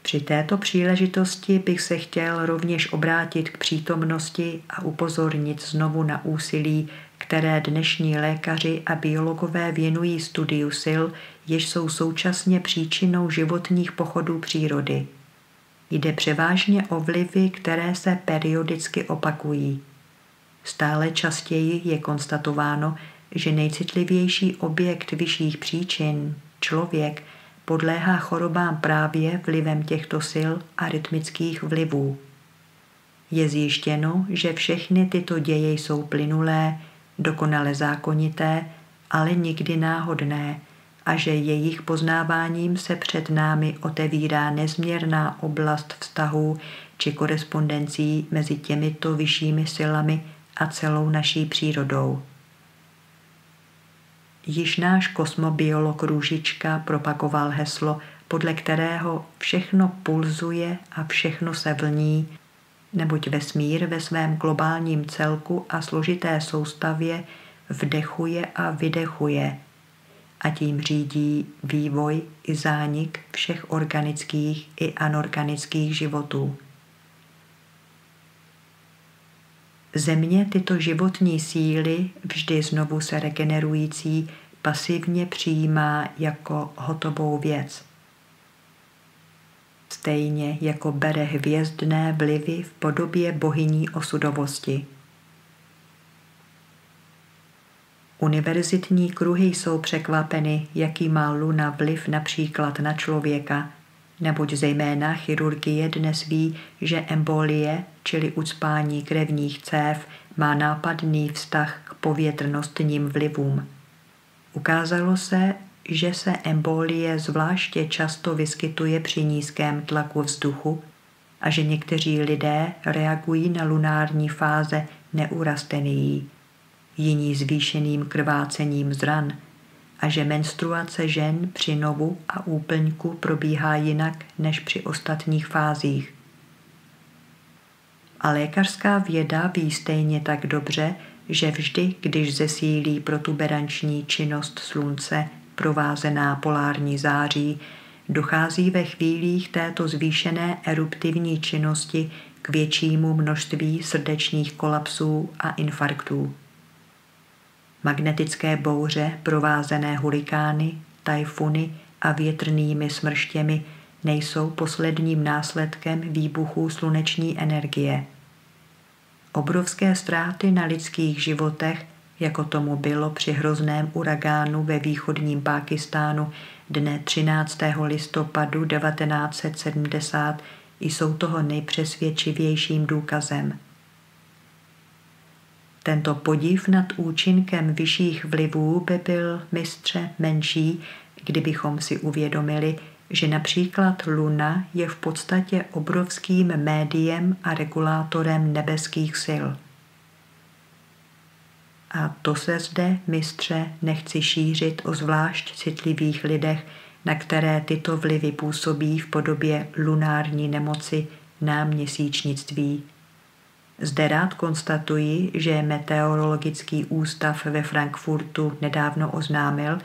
Při této příležitosti bych se chtěl rovněž obrátit k přítomnosti a upozornit znovu na úsilí, které dnešní lékaři a biologové věnují studiu sil, jež jsou současně příčinou životních pochodů přírody. Jde převážně o vlivy, které se periodicky opakují. Stále častěji je konstatováno, že nejcitlivější objekt vyšších příčin, člověk, podléhá chorobám právě vlivem těchto sil a rytmických vlivů. Je zjištěno, že všechny tyto děje jsou plynulé, dokonale zákonité, ale nikdy náhodné a že jejich poznáváním se před námi otevírá nezměrná oblast vztahů či korespondencí mezi těmito vyššími silami a celou naší přírodou. Již náš kosmobiolog Růžička propagoval heslo, podle kterého všechno pulzuje a všechno se vlní, neboť vesmír ve svém globálním celku a složité soustavě vdechuje a vydechuje a tím řídí vývoj i zánik všech organických i anorganických životů. Země tyto životní síly, vždy znovu se regenerující, pasivně přijímá jako hotovou věc. Stejně jako bere hvězdné vlivy v podobě bohyní osudovosti. Univerzitní kruhy jsou překvapeny, jaký má luna vliv například na člověka, neboť zejména chirurgie dnes ví, že embolie, čili ucpání krevních cév, má nápadný vztah k povětrnostním vlivům. Ukázalo se, že se embolie zvláště často vyskytuje při nízkém tlaku vzduchu a že někteří lidé reagují na lunární fáze neurastený, jiní zvýšeným krvácením zran a že menstruace žen při novu a úplňku probíhá jinak než při ostatních fázích. A lékařská věda ví stejně tak dobře, že vždy, když zesílí protuberanční činnost slunce, provázená polární září, dochází ve chvílích této zvýšené eruptivní činnosti k většímu množství srdečních kolapsů a infarktů. Magnetické bouře provázené hurikány, tajfuny a větrnými smrštěmi nejsou posledním následkem výbuchů sluneční energie. Obrovské ztráty na lidských životech, jako tomu bylo při hrozném uragánu ve východním Pákistánu dne 13. listopadu 1970, jsou toho nejpřesvědčivějším důkazem. Tento podiv nad účinkem vyšších vlivů by byl mistře menší, kdybychom si uvědomili, že například Luna je v podstatě obrovským médiem a regulátorem nebeských sil. A to se zde, mistře, nechci šířit o zvlášť citlivých lidech, na které tyto vlivy působí v podobě lunární nemoci náměsíčnictví. Zde rád konstatuji, že Meteorologický ústav ve Frankfurtu nedávno oznámil,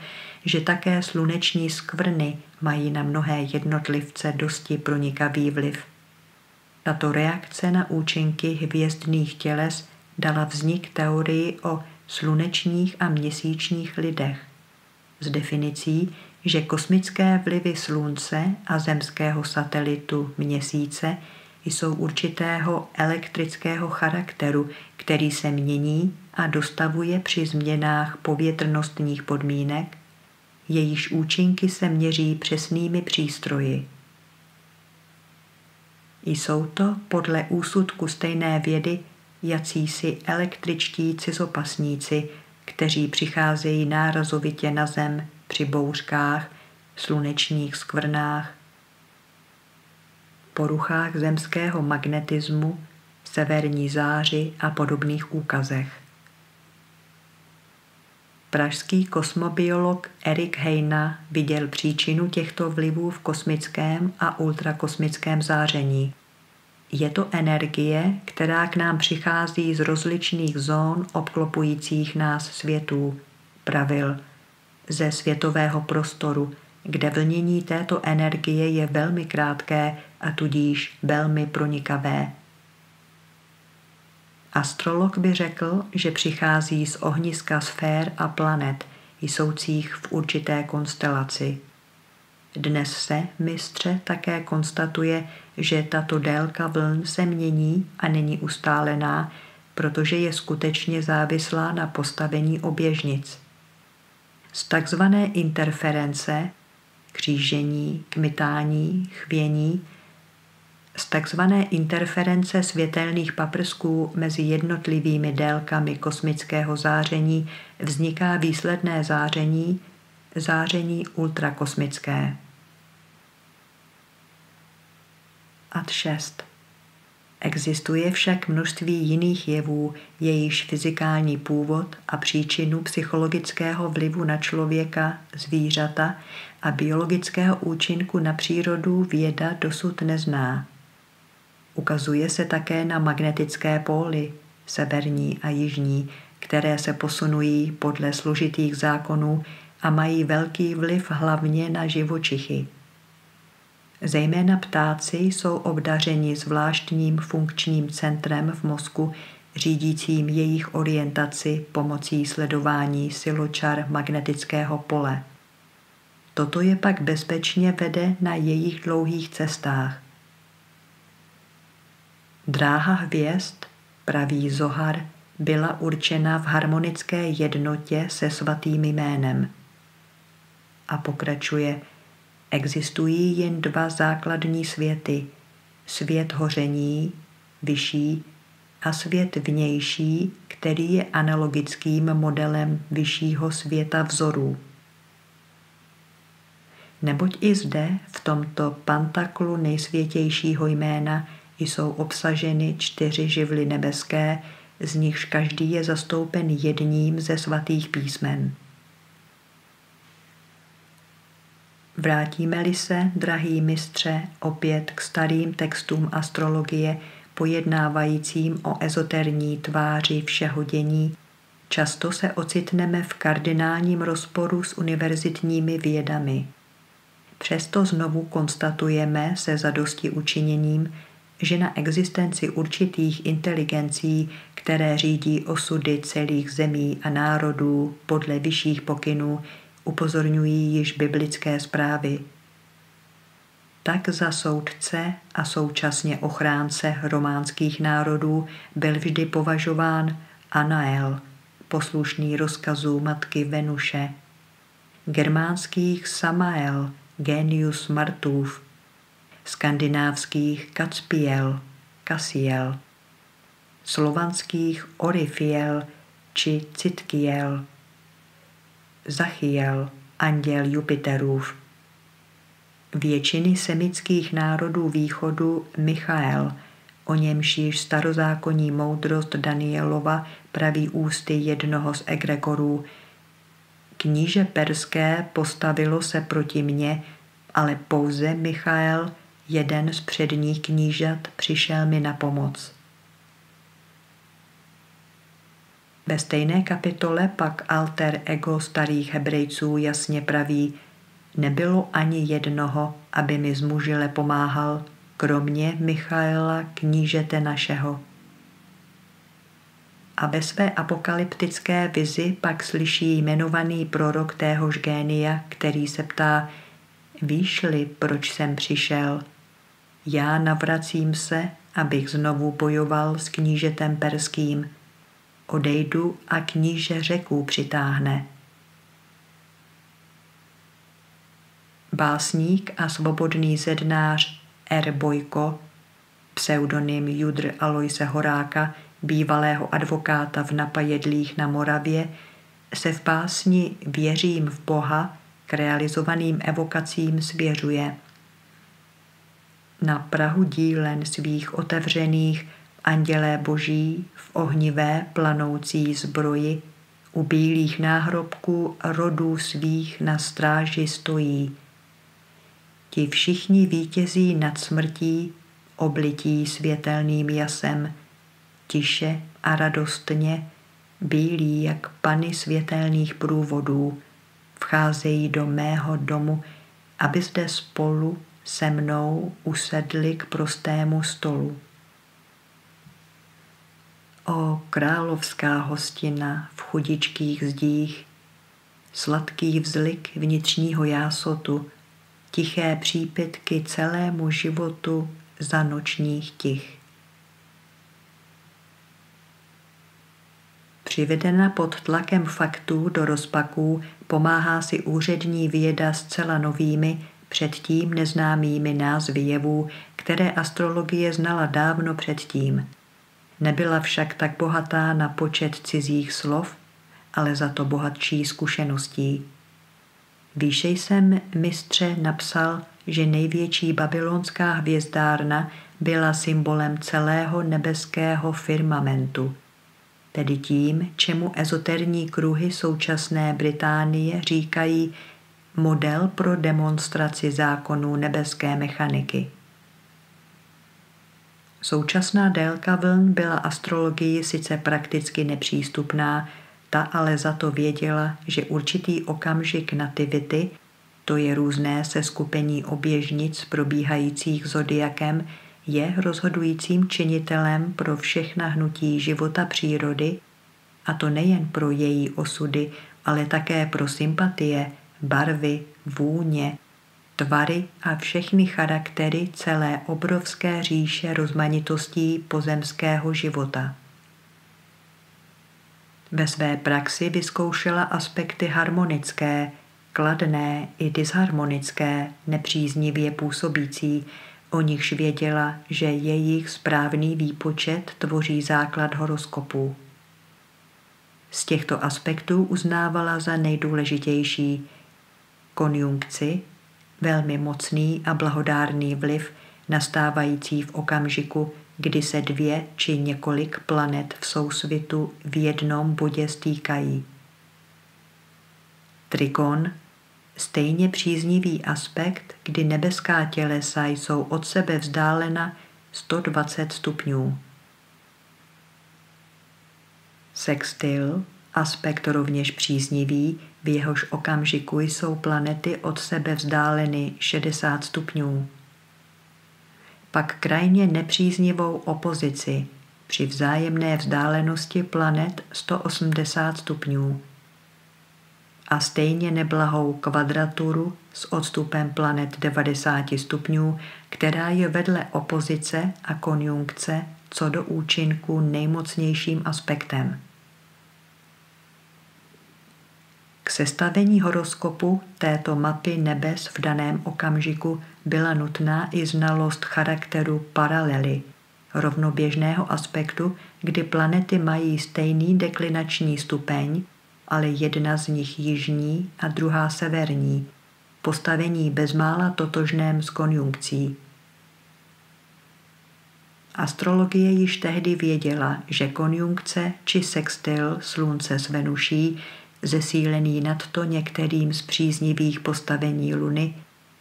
že také sluneční skvrny mají na mnohé jednotlivce dosti pronikavý vliv. Tato reakce na účinky hvězdných těles dala vznik teorii o slunečních a měsíčních lidech s definicí, že kosmické vlivy Slunce a zemského satelitu Měsíce jsou určitého elektrického charakteru, který se mění a dostavuje při změnách povětrnostních podmínek, jejíž účinky se měří přesnými přístroji. Jsou to podle úsudku stejné vědy jacísi električtí cizopasníci, kteří přicházejí nárazovitě na zem při bouřkách, slunečních skvrnách, poruchách zemského magnetismu, severní záři a podobných úkazech. Pražský kosmobiolog Erik Heina viděl příčinu těchto vlivů v kosmickém a ultrakosmickém záření. Je to energie, která k nám přichází z rozličných zón obklopujících nás světů, pravil, ze světového prostoru, kde vlnění této energie je velmi krátké a tudíž velmi pronikavé. Astrolog by řekl, že přichází z ohniska sfér a planet, jsoucích v určité konstelaci. Dnes se, mistře, také konstatuje, že tato délka vln se mění a není ustálená, protože je skutečně závislá na postavení oběžnic. Z takzvané interference, křížení, kmitání, chvění, z takzvané interference světelných paprsků mezi jednotlivými délkami kosmického záření vzniká výsledné záření, záření ultrakosmické. Ad 6. Existuje však množství jiných jevů, jejichž fyzikální původ a příčinu psychologického vlivu na člověka, zvířata a biologického účinku na přírodu věda dosud nezná. Ukazuje se také na magnetické póly, severní a jižní, které se posunují podle složitých zákonů a mají velký vliv hlavně na živočichy. Zejména ptáci jsou obdařeni zvláštním funkčním centrem v mozku, řídícím jejich orientaci pomocí sledování siločar magnetického pole. Toto je pak bezpečně vede na jejich dlouhých cestách. Dráha hvězd, pravý Zohar, byla určena v harmonické jednotě se svatým jménem. A pokračuje, existují jen dva základní světy, svět hoření, vyšší, a svět vnější, který je analogickým modelem vyššího světa vzorů. Neboť i zde, v tomto pantaklu nejsvětějšího jména, jsou obsaženy čtyři živly nebeské, z nichž každý je zastoupen jedním ze svatých písmen. Vrátíme-li se, drahý mistře, opět k starým textům astrologie, pojednávajícím o ezoterní tváři všeho dění, často se ocitneme v kardinálním rozporu s univerzitními vědami. Přesto znovu konstatujeme se zadosti učiněním, že na existenci určitých inteligencí, které řídí osudy celých zemí a národů podle vyšších pokynů, upozorňují již biblické zprávy. Tak za soudce a současně ochránce románských národů byl vždy považován Anael, poslušný rozkazu matky Venuše, germánských Samael, genius Martův, skandinávských Kacpiel, Kasiel, slovanských Orifiel či Citkiel, Zachiel, anděl Jupiterův. Většiny semických národů východu Michael, o němž již starozákonní moudrost Danielova praví ústy jednoho z egregorů. Kníže perské postavilo se proti mně, ale pouze Michael – jeden z předních knížat přišel mi na pomoc. Ve stejné kapitole pak alter ego starých hebrejců jasně praví, nebylo ani jednoho, aby mi zmužile pomáhal, kromě Michaela knížete našeho. a ve své apokalyptické vizi pak slyší jmenovaný prorok téhož génia, který se ptá, víš-li, proč jsem přišel? Já navracím se, abych znovu bojoval s knížetem perským. Odejdu a kníže řeku přitáhne. Básník a svobodný zednář R. Bojko, pseudonym Judr Aloise Horáka, bývalého advokáta v Napajedlých na Moravě, se v básni Věřím v Boha k realizovaným evokacím svěřuje. Na Prahu dílen svých otevřených andělé boží v ohnivé planoucí zbroji u bílých náhrobků rodů svých na stráži stojí. Ti všichni vítězí nad smrtí, oblití světelným jasem, tiše a radostně, bílí jak pany světelných průvodů, vcházejí do mého domu, aby zde spolu se mnou usedli k prostému stolu. O královská hostina v chudičkých zdích, sladký vzlik vnitřního jásotu, tiché přípitky celému životu za nočních tich. Přivedena pod tlakem faktů do rozpaků pomáhá si úřední věda zcela novými, předtím neznámými názvy jevů, které astrologie znala dávno předtím. Nebyla však tak bohatá na počet cizích slov, ale za to bohatší zkušeností. Výše jsem mistře napsal, že největší babylonská hvězdárna byla symbolem celého nebeského firmamentu, tedy tím, čemu ezoterní kruhy současné Británie říkají model pro demonstraci zákonů nebeské mechaniky. Současná délka vln byla astrologii sice prakticky nepřístupná, ta ale za to věděla, že určitý okamžik nativity, to je různé se skupení oběžnic probíhajících zodiakem, je rozhodujícím činitelem pro všechna hnutí života přírody, a to nejen pro její osudy, ale také pro sympatie, barvy, vůně, tvary a všechny charaktery celé obrovské říše rozmanitostí pozemského života. Ve své praxi vyzkoušela aspekty harmonické, kladné i disharmonické, nepříznivě působící, o nichž věděla, že jejich správný výpočet tvoří základ horoskopu. Z těchto aspektů uznávala za nejdůležitější konjunkci, velmi mocný a blahodárný vliv nastávající v okamžiku, kdy se dvě či několik planet v sousvitu v jednom bodě stýkají. Trikon, stejně příznivý aspekt, kdy nebeská tělesa jsou od sebe vzdálena 120 stupňů. Sextil, aspekt rovněž příznivý, v jehož okamžiku jsou planety od sebe vzdáleny 60 stupňů pak krajně nepříznivou opozici při vzájemné vzdálenosti planet 180 stupňů a stejně neblahou kvadraturu s odstupem planet 90 stupňů, která je vedle opozice a konjunkce co do účinku nejmocnějším aspektem. K sestavení horoskopu této mapy nebes v daném okamžiku byla nutná i znalost charakteru paralely, rovnoběžného aspektu, kdy planety mají stejný deklinační stupeň, ale jedna z nich jižní a druhá severní, postavení bezmála totožném s konjunkcí. Astrologie již tehdy věděla, že konjunkce či sextil slunce s Venuší zesílený nadto některým z příznivých postavení Luny,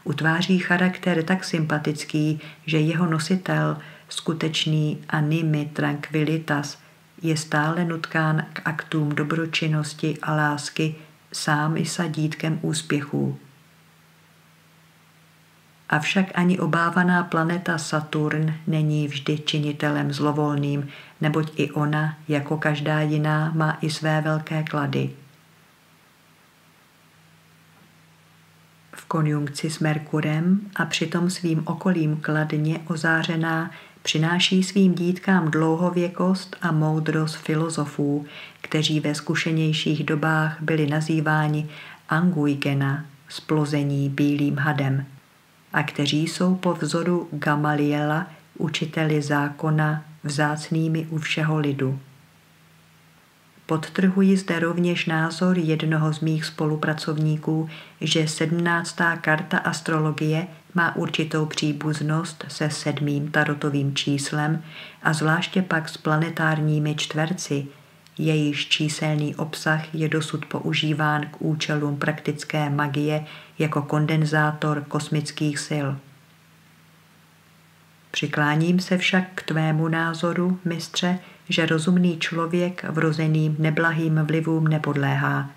utváří charakter tak sympatický, že jeho nositel, skutečný animi tranquilitas, je stále nutkán k aktům dobročinnosti a lásky sám i sadítkem úspěchů. Avšak ani obávaná planeta Saturn není vždy činitelem zlovolným, neboť i ona, jako každá jiná, má i své velké klady. Konjunkci s Merkurem a přitom svým okolím kladně ozářená přináší svým dítkám dlouhověkost a moudrost filozofů, kteří ve zkušenějších dobách byli nazýváni Anguigena, splození bílým hadem, a kteří jsou po vzoru Gamaliela, učiteli zákona, vzácnými u všeho lidu. Podtrhuji zde rovněž názor jednoho z mých spolupracovníků, že sedmnáctá karta astrologie má určitou příbuznost se sedmým tarotovým číslem a zvláště pak s planetárními čtverci, jejíž číselný obsah je dosud používán k účelům praktické magie jako kondenzátor kosmických sil. Přikláním se však k tvému názoru, mistře, že rozumný člověk vrozeným neblahým vlivům nepodléhá,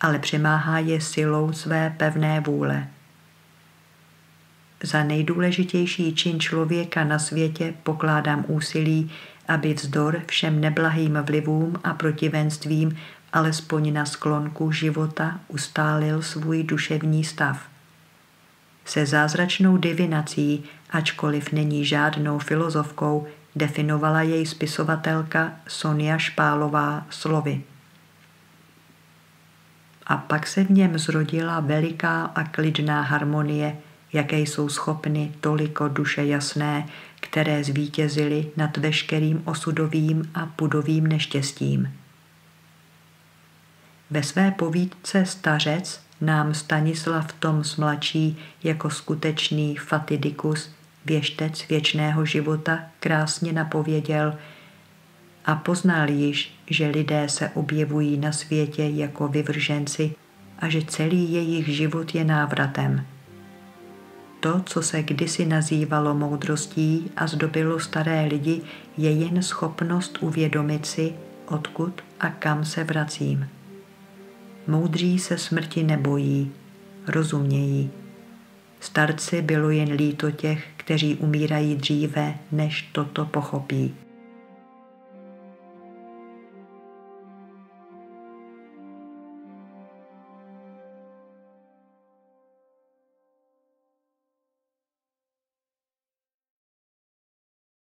ale přemáhá je silou své pevné vůle. Za nejdůležitější čin člověka na světě pokládám úsilí, aby vzdor všem neblahým vlivům a protivenstvím alespoň na sklonku života ustálil svůj duševní stav. Se zázračnou divinací, ačkoliv není žádnou filozofkou, definovala jej spisovatelka Sonia Špálová slovy. A pak se v něm zrodila veliká a klidná harmonie, jaké jsou schopny toliko duše jasné, které zvítězily nad veškerým osudovým a pudovým neštěstím. Ve své povídce Stařec nám Stanislav Tom smlačí jako skutečný fatidikus věštec věčného života krásně napověděl a poznal již, že lidé se objevují na světě jako vyvrženci a že celý jejich život je návratem. To, co se kdysi nazývalo moudrostí a zdobilo staré lidi, je jen schopnost uvědomit si, odkud a kam se vracím. Moudří se smrti nebojí, rozumějí. Starci bylo jen líto těch, kteří umírají dříve, než toto pochopí.